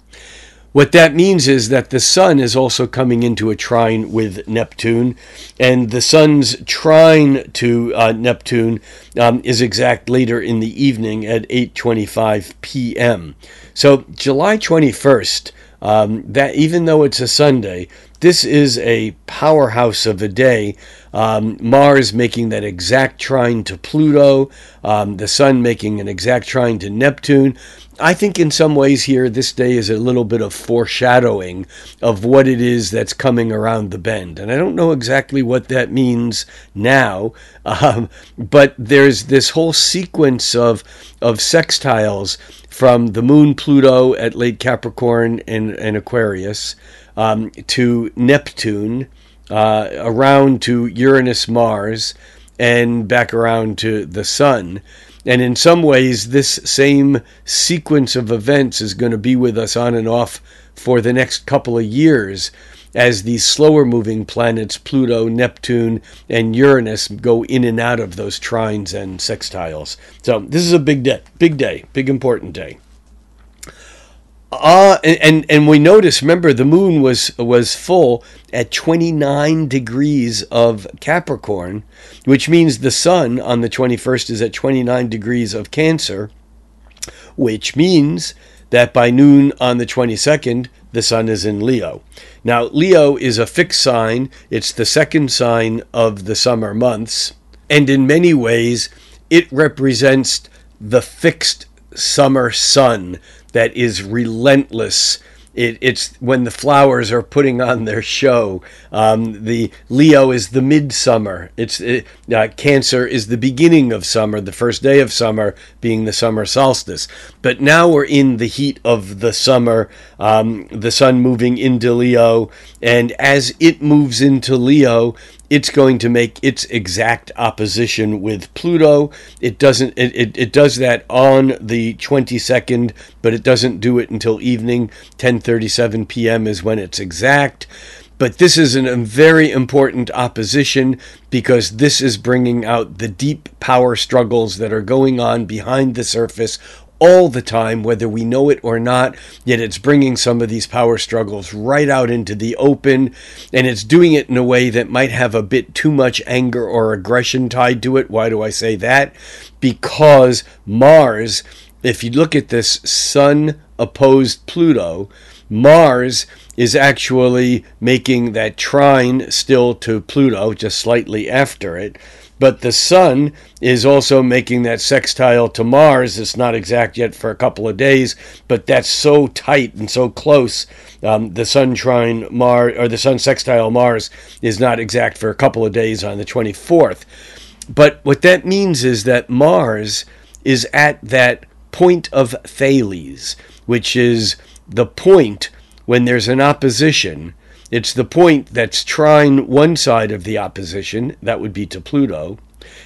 Speaker 1: What that means is that the Sun is also coming into a trine with Neptune, and the Sun's trine to uh, Neptune um, is exact later in the evening at 8:25 p.m. So July 21st, um, that even though it's a Sunday, this is a powerhouse of a day. Um, Mars making that exact trine to Pluto, um, the Sun making an exact trine to Neptune. I think in some ways here, this day is a little bit of foreshadowing of what it is that's coming around the bend. And I don't know exactly what that means now, um, but there's this whole sequence of, of sextiles from the moon Pluto at late Capricorn and, and Aquarius um, to Neptune, uh, around to Uranus Mars, and back around to the Sun. And in some ways, this same sequence of events is going to be with us on and off for the next couple of years as these slower moving planets, Pluto, Neptune, and Uranus, go in and out of those trines and sextiles. So this is a big day, big day, big important day. Uh, and, and we notice, remember, the moon was was full at 29 degrees of Capricorn, which means the sun on the 21st is at 29 degrees of Cancer, which means that by noon on the 22nd, the sun is in Leo. Now, Leo is a fixed sign, it's the second sign of the summer months, and in many ways, it represents the fixed summer sun that is relentless. It, it's when the flowers are putting on their show. Um, the Leo is the midsummer. It's it, uh, Cancer is the beginning of summer, the first day of summer being the summer solstice. But now we're in the heat of the summer. Um, the sun moving into Leo, and as it moves into Leo, it's going to make its exact opposition with Pluto. It doesn't it, it, it does that on the 22nd, but it doesn't do it until evening. 10:37 p.m. is when it's exact. But this is a very important opposition because this is bringing out the deep power struggles that are going on behind the surface all the time, whether we know it or not. Yet it's bringing some of these power struggles right out into the open, and it's doing it in a way that might have a bit too much anger or aggression tied to it. Why do I say that? Because Mars, if you look at this Sun opposed Pluto, Mars is actually making that trine still to Pluto, just slightly after it. But the sun is also making that sextile to Mars. It's not exact yet for a couple of days, but that's so tight and so close. Um, the sun trine Mars or the sun sextile Mars is not exact for a couple of days on the 24th. But what that means is that Mars is at that point of Thales, which is the point when there's an opposition. It's the point that's trine one side of the opposition, that would be to Pluto,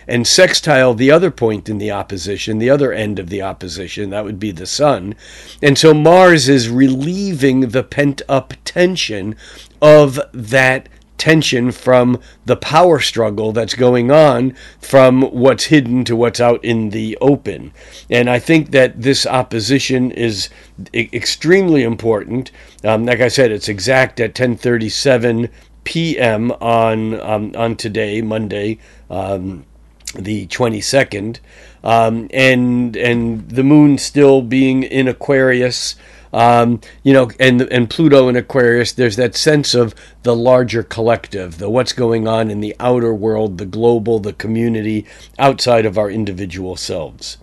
Speaker 1: and sextile the other point in the opposition, the other end of the opposition, that would be the sun. And so Mars is relieving the pent up tension of that tension from the power struggle that's going on from what's hidden to what's out in the open. And I think that this opposition is e- extremely important. Um, like I said, it's exact at 1037 p.m. on um, on today, Monday, um, the 22nd, um, and and the moon still being in Aquarius. Um, you know, and and Pluto and Aquarius, there's that sense of the larger collective, the what's going on in the outer world, the global, the community, outside of our individual selves.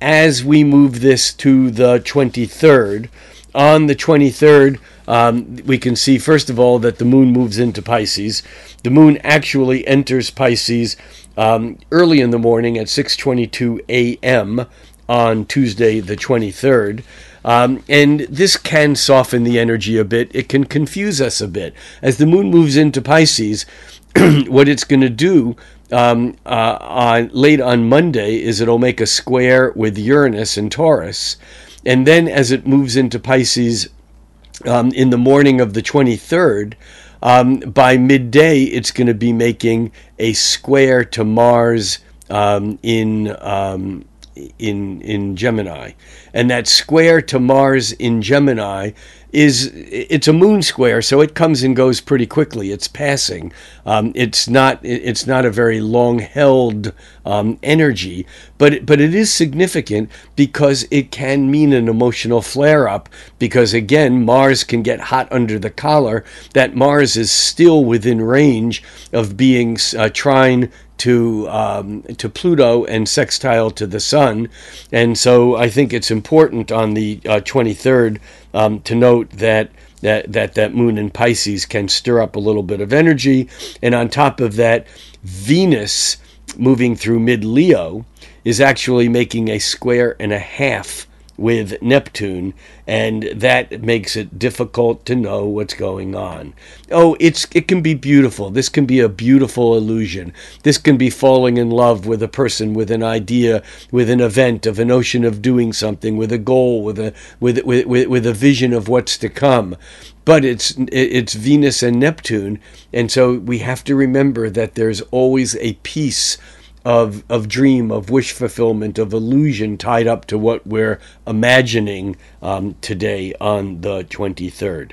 Speaker 1: As we move this to the 23rd, on the 23rd, um, we can see, first of all, that the moon moves into Pisces. The moon actually enters Pisces um, early in the morning at 6:22 a.m. on Tuesday, the 23rd. Um, and this can soften the energy a bit. It can confuse us a bit. As the moon moves into Pisces, what it's going to do um, uh, on late on Monday is it'll make a square with Uranus and Taurus, and then as it moves into Pisces um, in the morning of the 23rd, um, by midday it's going to be making a square to Mars um, in um, in in Gemini, and that square to Mars in Gemini is it's a moon square, so it comes and goes pretty quickly. It's passing. Um, it's not it's not a very long held um, energy, but but it is significant because it can mean an emotional flare up. Because again, Mars can get hot under the collar. That Mars is still within range of being uh, trine to um, to Pluto and sextile to the Sun, and so I think it's important on the uh, 23rd um, to note that. That, that that moon in Pisces can stir up a little bit of energy, and on top of that, Venus moving through mid Leo is actually making a square and a half with Neptune, and that makes it difficult to know what's going on. Oh, it's it can be beautiful. This can be a beautiful illusion. This can be falling in love with a person, with an idea, with an event, of a notion of doing something, with a goal, with a with with with, with a vision of what's to come. But it's it's Venus and Neptune, and so we have to remember that there's always a piece of of dream, of wish fulfillment, of illusion tied up to what we're imagining um, today on the 23rd.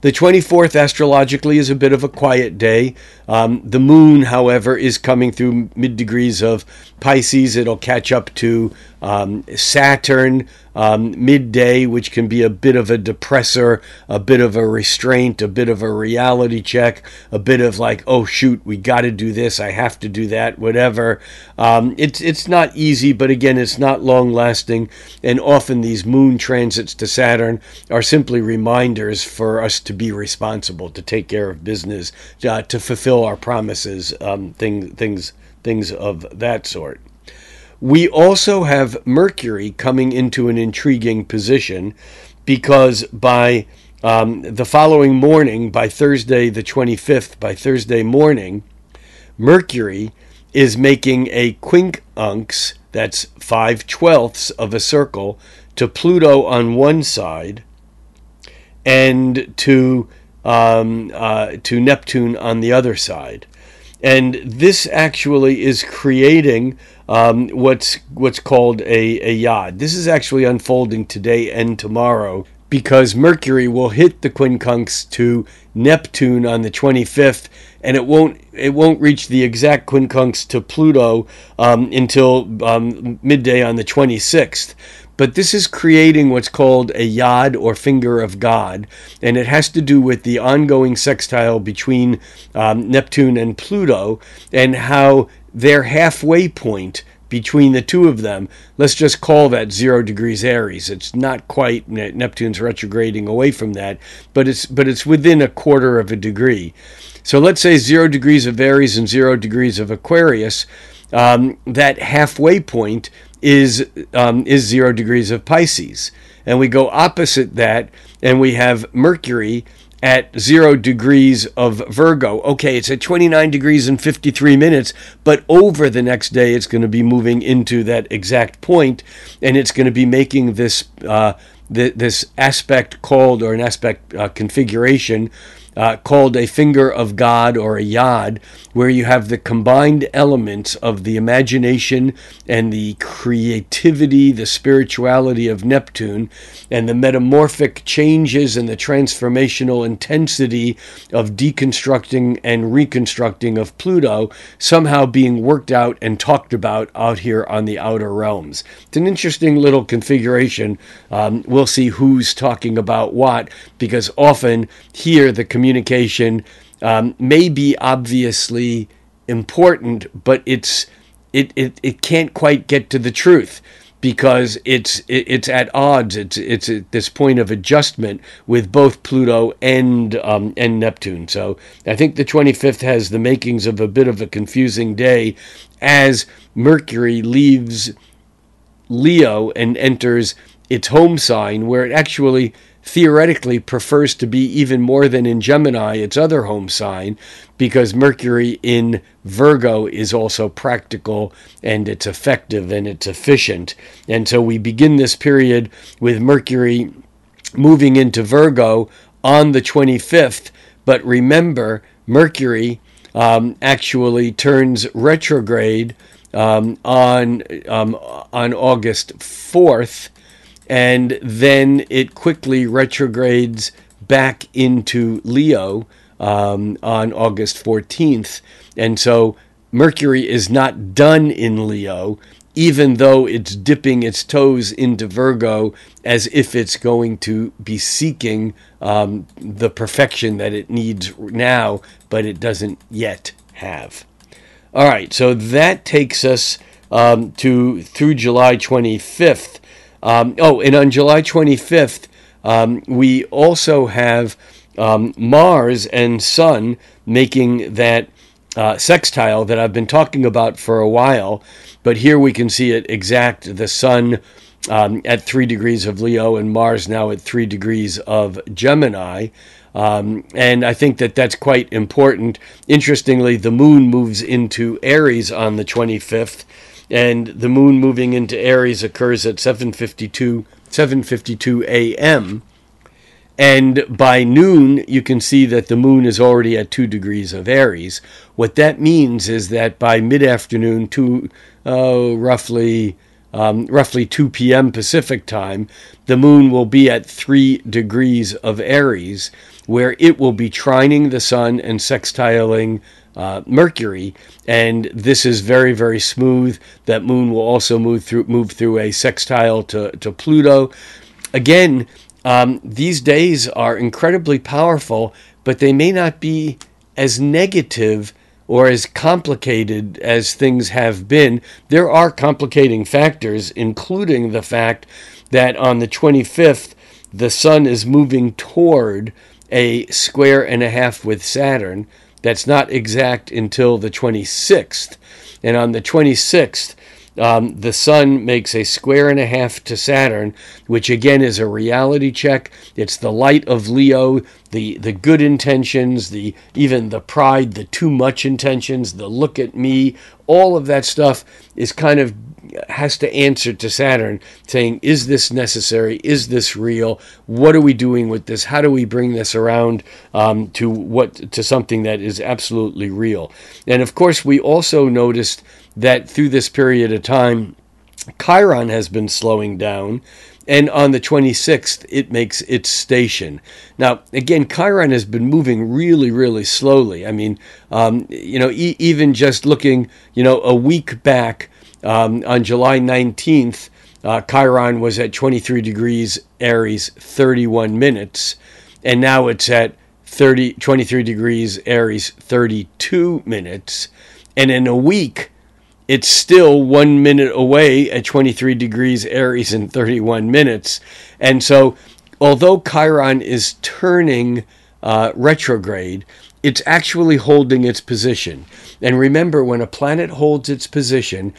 Speaker 1: The 24th astrologically is a bit of a quiet day. Um, the moon, however, is coming through mid degrees of Pisces. It'll catch up to um, Saturn um, midday, which can be a bit of a depressor, a bit of a restraint, a bit of a reality check, a bit of like, oh shoot, we got to do this, I have to do that, whatever. Um, it's it's not easy, but again, it's not long lasting, and often these moon transits to Saturn are simply reminders for us to be responsible, to take care of business, uh, to fulfill our promises, um, things things things of that sort. We also have Mercury coming into an intriguing position because by um, the following morning, by Thursday the 25th, by Thursday morning, Mercury is making a quincunx, that's five twelfths of a circle, to Pluto on one side and to um, uh, to Neptune on the other side. And this actually is creating um, what's what's called a, a yod. This is actually unfolding today and tomorrow because Mercury will hit the quincunx to Neptune on the 25th, and it won't it won't reach the exact quincunx to Pluto um, until um, midday on the 26th. but this is creating what's called a yod or finger of God, and it has to do with the ongoing sextile between um, Neptune and Pluto and how their halfway point between the two of them, let's just call that zero degrees Aries. It's not quite Neptune's retrograding away from that, but it's but it's within a quarter of a degree. So let's say zero degrees of Aries and zero degrees of Aquarius. Um, that halfway point is um, is zero degrees of Pisces, and we go opposite that, and we have Mercury at zero degrees of Virgo. Okay, it's at 29 degrees and 53 minutes, but over the next day, it's going to be moving into that exact point, and it's going to be making this uh, th- this aspect called or an aspect uh, configuration uh, called a finger of God or a yod, where you have the combined elements of the imagination and the creativity, the spirituality of Neptune, and the metamorphic changes and the transformational intensity of deconstructing and reconstructing of Pluto somehow being worked out and talked about out here on the outer realms. It's an interesting little configuration. Um, we'll see who's talking about what, because often here the communication um, may be obviously important, but it's it, it, it can't quite get to the truth because it's it, it's at odds. It's it's at this point of adjustment with both Pluto and um, and Neptune. So I think the 25th has the makings of a bit of a confusing day as Mercury leaves Leo and enters its home sign, where it actually theoretically prefers to be even more than in Gemini, its other home sign, because Mercury in Virgo is also practical and it's effective and it's efficient. And so we begin this period with Mercury moving into Virgo on the 25th. But remember, Mercury um, actually turns retrograde um, on um, on August 4th and then it quickly retrogrades back into Leo um, on August 14th. And so Mercury is not done in Leo, even though it's dipping its toes into Virgo as if it's going to be seeking um, the perfection that it needs now, but it doesn't yet have. All right, so that takes us um, to through July 25th. Um, oh, and on July 25th, um, we also have um, Mars and Sun making that uh, sextile that I've been talking about for a while. But here we can see it exact the Sun um, at three degrees of Leo and Mars now at three degrees of Gemini. Um, and I think that that's quite important. Interestingly, the moon moves into Aries on the 25th, and the moon moving into Aries occurs at 7:52 7:52 a.m. And by noon, you can see that the moon is already at two degrees of Aries. What that means is that by mid-afternoon, uh, roughly um, roughly 2 p.m. Pacific time, the moon will be at three degrees of Aries, where it will be trining the sun and sextiling uh, Mercury, and this is very very smooth. That moon will also move through move through a sextile to to Pluto. Again, um, these days are incredibly powerful, but they may not be as negative or as complicated as things have been. There are complicating factors, including the fact that on the 25th, the Sun is moving toward a square and a half with Saturn. That's not exact until the 26th. And on the 26th, um, the sun makes a square and a half to Saturn, which again is a reality check. It's the light of Leo, the the good intentions, the even the pride, the too much intentions, the look at me, all of that stuff is kind of has to answer to Saturn saying, Is this necessary? Is this real? What are we doing with this? How do we bring this around um, to what to something that is absolutely real? And of course, we also noticed that through this period of time, Chiron has been slowing down. And on the 26th, it makes its station. Now, again, Chiron has been moving really, really slowly. I mean, um, you know, e- even just looking, you know, a week back, um, on July 19th, uh, Chiron was at 23 degrees Aries 31 minutes, and now it's at 30, 23 degrees Aries 32 minutes. And in a week, it's still one minute away at 23 degrees Aries in 31 minutes. And so, although Chiron is turning uh, retrograde, it's actually holding its position. And remember, when a planet holds its position,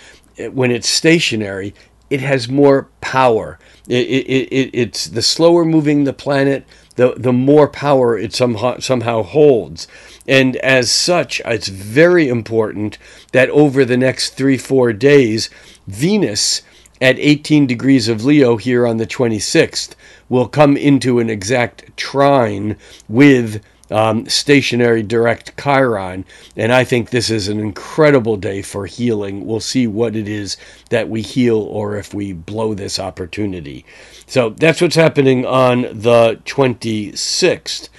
Speaker 1: when it's stationary, it has more power. It, it, it, it's the slower moving the planet, the, the more power it somehow, somehow holds. And as such, it's very important that over the next three, four days, Venus at 18 degrees of Leo here on the 26th will come into an exact trine with um, stationary direct Chiron. And I think this is an incredible day for healing. We'll see what it is that we heal or if we blow this opportunity. So that's what's happening on the 26th.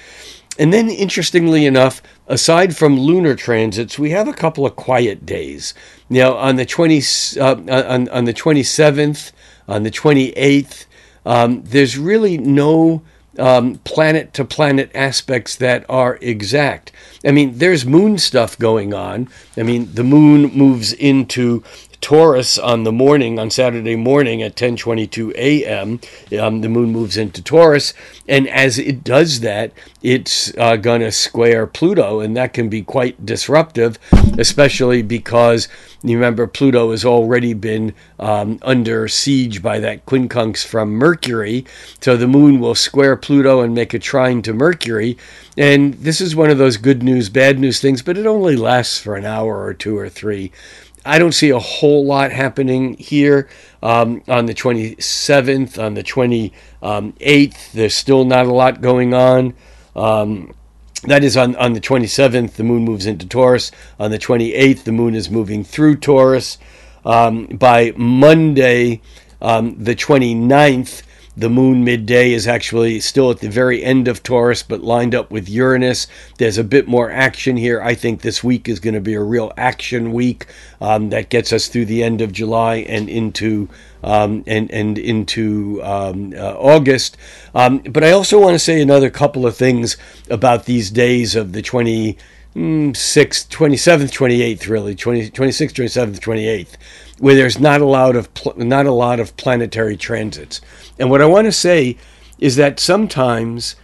Speaker 1: And then, interestingly enough, aside from lunar transits, we have a couple of quiet days. Now, on the 20, uh, on, on the 27th, on the 28th, um, there's really no planet to planet aspects that are exact. I mean, there's moon stuff going on. I mean, the moon moves into Taurus on the morning on Saturday morning at 10:22 a.m. Um, the moon moves into Taurus, and as it does that, it's uh, gonna square Pluto, and that can be quite disruptive, especially because you remember Pluto has already been um, under siege by that quincunx from Mercury, so the moon will square Pluto and make a trine to Mercury, and this is one of those good news, bad news things, but it only lasts for an hour or two or three. I don't see a whole lot happening here um, on the 27th, on the 28th. There's still not a lot going on. Um, that is on, on the 27th, the moon moves into Taurus. On the 28th, the moon is moving through Taurus. Um, by Monday, um, the 29th, the moon midday is actually still at the very end of Taurus, but lined up with Uranus. There's a bit more action here. I think this week is going to be a real action week um, that gets us through the end of July and into um, and and into um, uh, August. Um, but I also want to say another couple of things about these days of the 26th, 27th, 28th, really 20, 26th, 27th, 28th, where there's not a lot of pl- not a lot of planetary transits. And what I want to say is that sometimes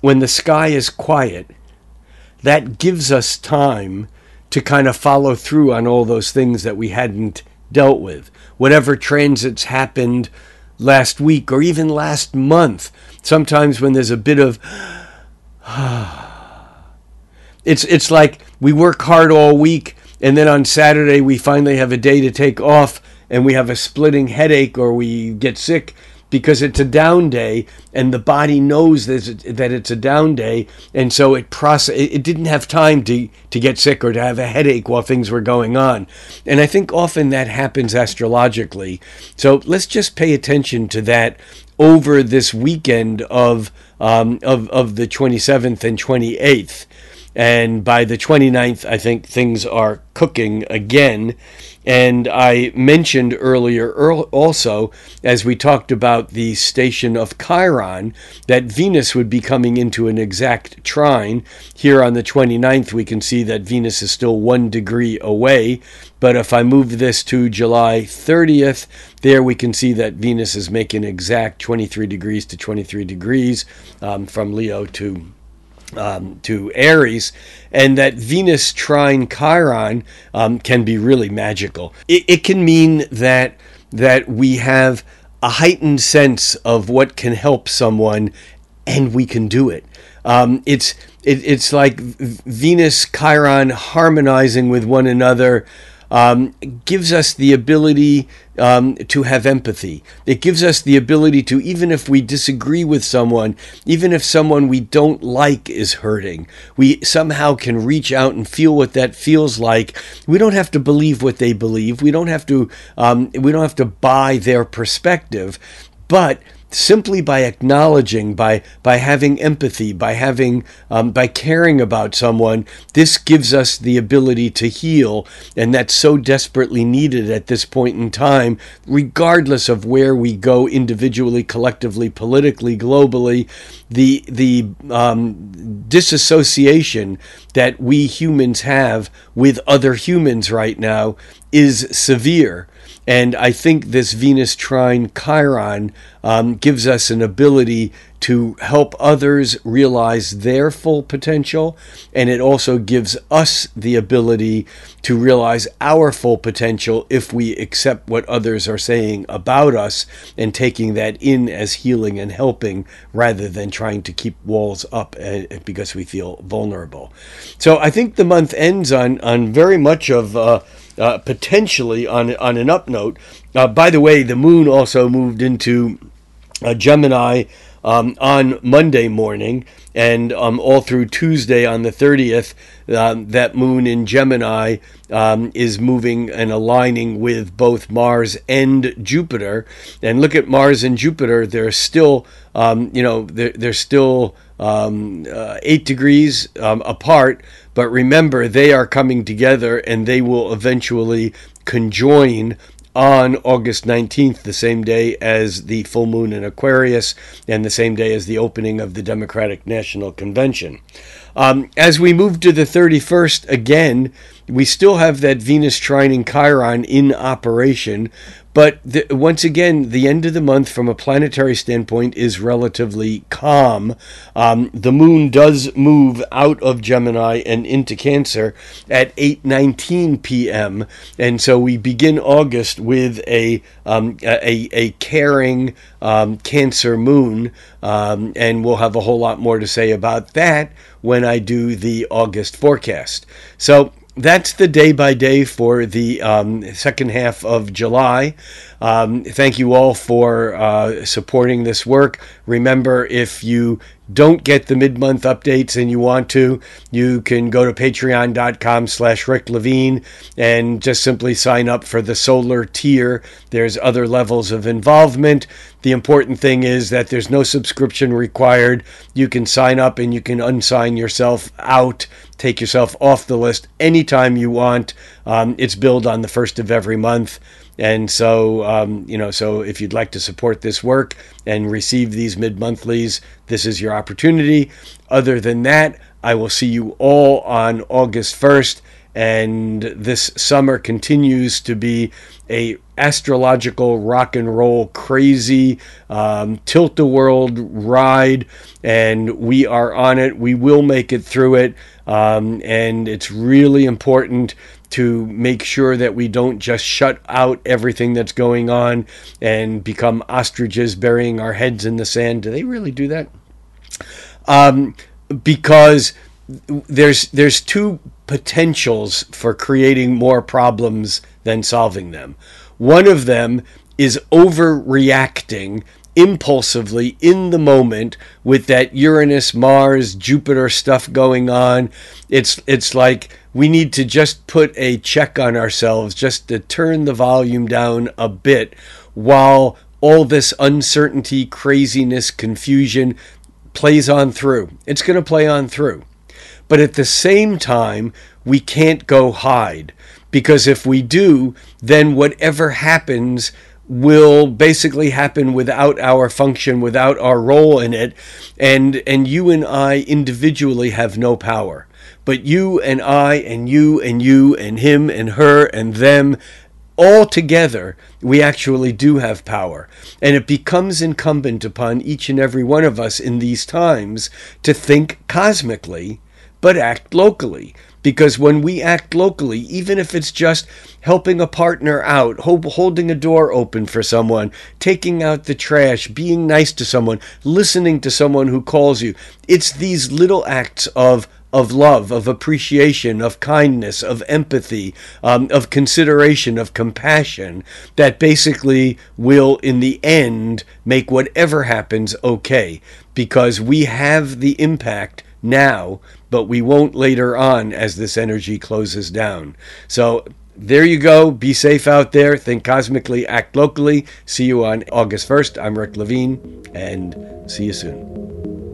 Speaker 1: when the sky is quiet, that gives us time to kind of follow through on all those things that we hadn't dealt with. Whatever transits happened last week or even last month, sometimes when there's a bit of ah, it's it's like we work hard all week and then on Saturday we finally have a day to take off and we have a splitting headache or we get sick because it's a down day and the body knows that it's a down day and so it process it didn't have time to to get sick or to have a headache while things were going on. And i think often that happens astrologically. So let's just pay attention to that over this weekend of um, of of the 27th and 28th and by the 29th i think things are cooking again and I mentioned earlier also, as we talked about the station of Chiron, that Venus would be coming into an exact trine. Here on the 29th, we can see that Venus is still one degree away. But if I move this to July 30th, there we can see that Venus is making exact 23 degrees to 23 degrees um, from Leo to um, to Aries, and that Venus trine Chiron um, can be really magical. It, it can mean that that we have a heightened sense of what can help someone, and we can do it. Um, it's it, it's like Venus Chiron harmonizing with one another um, gives us the ability um, to have empathy. It gives us the ability to, even if we disagree with someone, even if someone we don't like is hurting, we somehow can reach out and feel what that feels like. We don't have to believe what they believe. We don't have to. Um, we don't have to buy their perspective, but simply by acknowledging, by by having empathy, by having um, by caring about someone, this gives us the ability to heal, and that's so desperately needed at this point in time, regardless of where we go individually, collectively, politically, globally. The the um, disassociation that we humans have with other humans right now is severe. And I think this Venus trine Chiron um, gives us an ability to help others realize their full potential. And it also gives us the ability to realize our full potential if we accept what others are saying about us and taking that in as healing and helping rather than trying to keep walls up uh, because we feel vulnerable. So I think the month ends on, on very much of. Uh, uh, potentially on on an up note. Uh, by the way, the moon also moved into uh, Gemini um, on Monday morning, and um, all through Tuesday on the 30th, um, that moon in Gemini um, is moving and aligning with both Mars and Jupiter. And look at Mars and Jupiter; they're still, um, you know, they're, they're still um, uh, eight degrees apart. But remember, they are coming together, and they will eventually conjoin on August 19th, the same day as the full moon in Aquarius and the same day as the opening of the Democratic National Convention. Um, as we move to the 31st, again, we still have that Venus trine in Chiron in operation, but the, once again, the end of the month, from a planetary standpoint, is relatively calm. Um, the Moon does move out of Gemini and into Cancer at 8:19 p.m., and so we begin August with a um, a, a caring um, Cancer Moon, um, and we'll have a whole lot more to say about that when I do the August forecast. So that's the day by day for the um, second half of July. Um, thank you all for uh, supporting this work. Remember, if you don't get the mid-month updates and you want to, you can go to patreon.com slash Rick Levine and just simply sign up for the solar tier. There's other levels of involvement. The important thing is that there's no subscription required. You can sign up and you can unsign yourself out, take yourself off the list anytime you want. Um, it's billed on the first of every month. And so, um, you know, so if you'd like to support this work and receive these mid monthlies, this is your opportunity. Other than that, I will see you all on August 1st. And this summer continues to be a astrological rock and roll crazy um, tilt the world ride and we are on it we will make it through it um, and it's really important to make sure that we don't just shut out everything that's going on and become ostriches burying our heads in the sand. Do they really do that? Um, because there's there's two potentials for creating more problems than solving them. One of them is overreacting impulsively in the moment with that Uranus, Mars, Jupiter stuff going on. It's it's like we need to just put a check on ourselves just to turn the volume down a bit while all this uncertainty, craziness, confusion plays on through. It's going to play on through. But at the same time, we can't go hide because if we do, then whatever happens will basically happen without our function, without our role in it, and and you and I individually have no power. But you and I and you and you and him and her and them all together, we actually do have power. And it becomes incumbent upon each and every one of us in these times to think cosmically, but act locally. Because when we act locally, even if it's just helping a partner out, holding a door open for someone, taking out the trash, being nice to someone, listening to someone who calls you, it's these little acts of of love, of appreciation, of kindness, of empathy, um, of consideration, of compassion that basically will, in the end, make whatever happens okay. Because we have the impact now but we won't later on as this energy closes down. So there you go. Be safe out there. Think cosmically, act locally. See you on August 1st. I'm Rick Levine, and see you soon.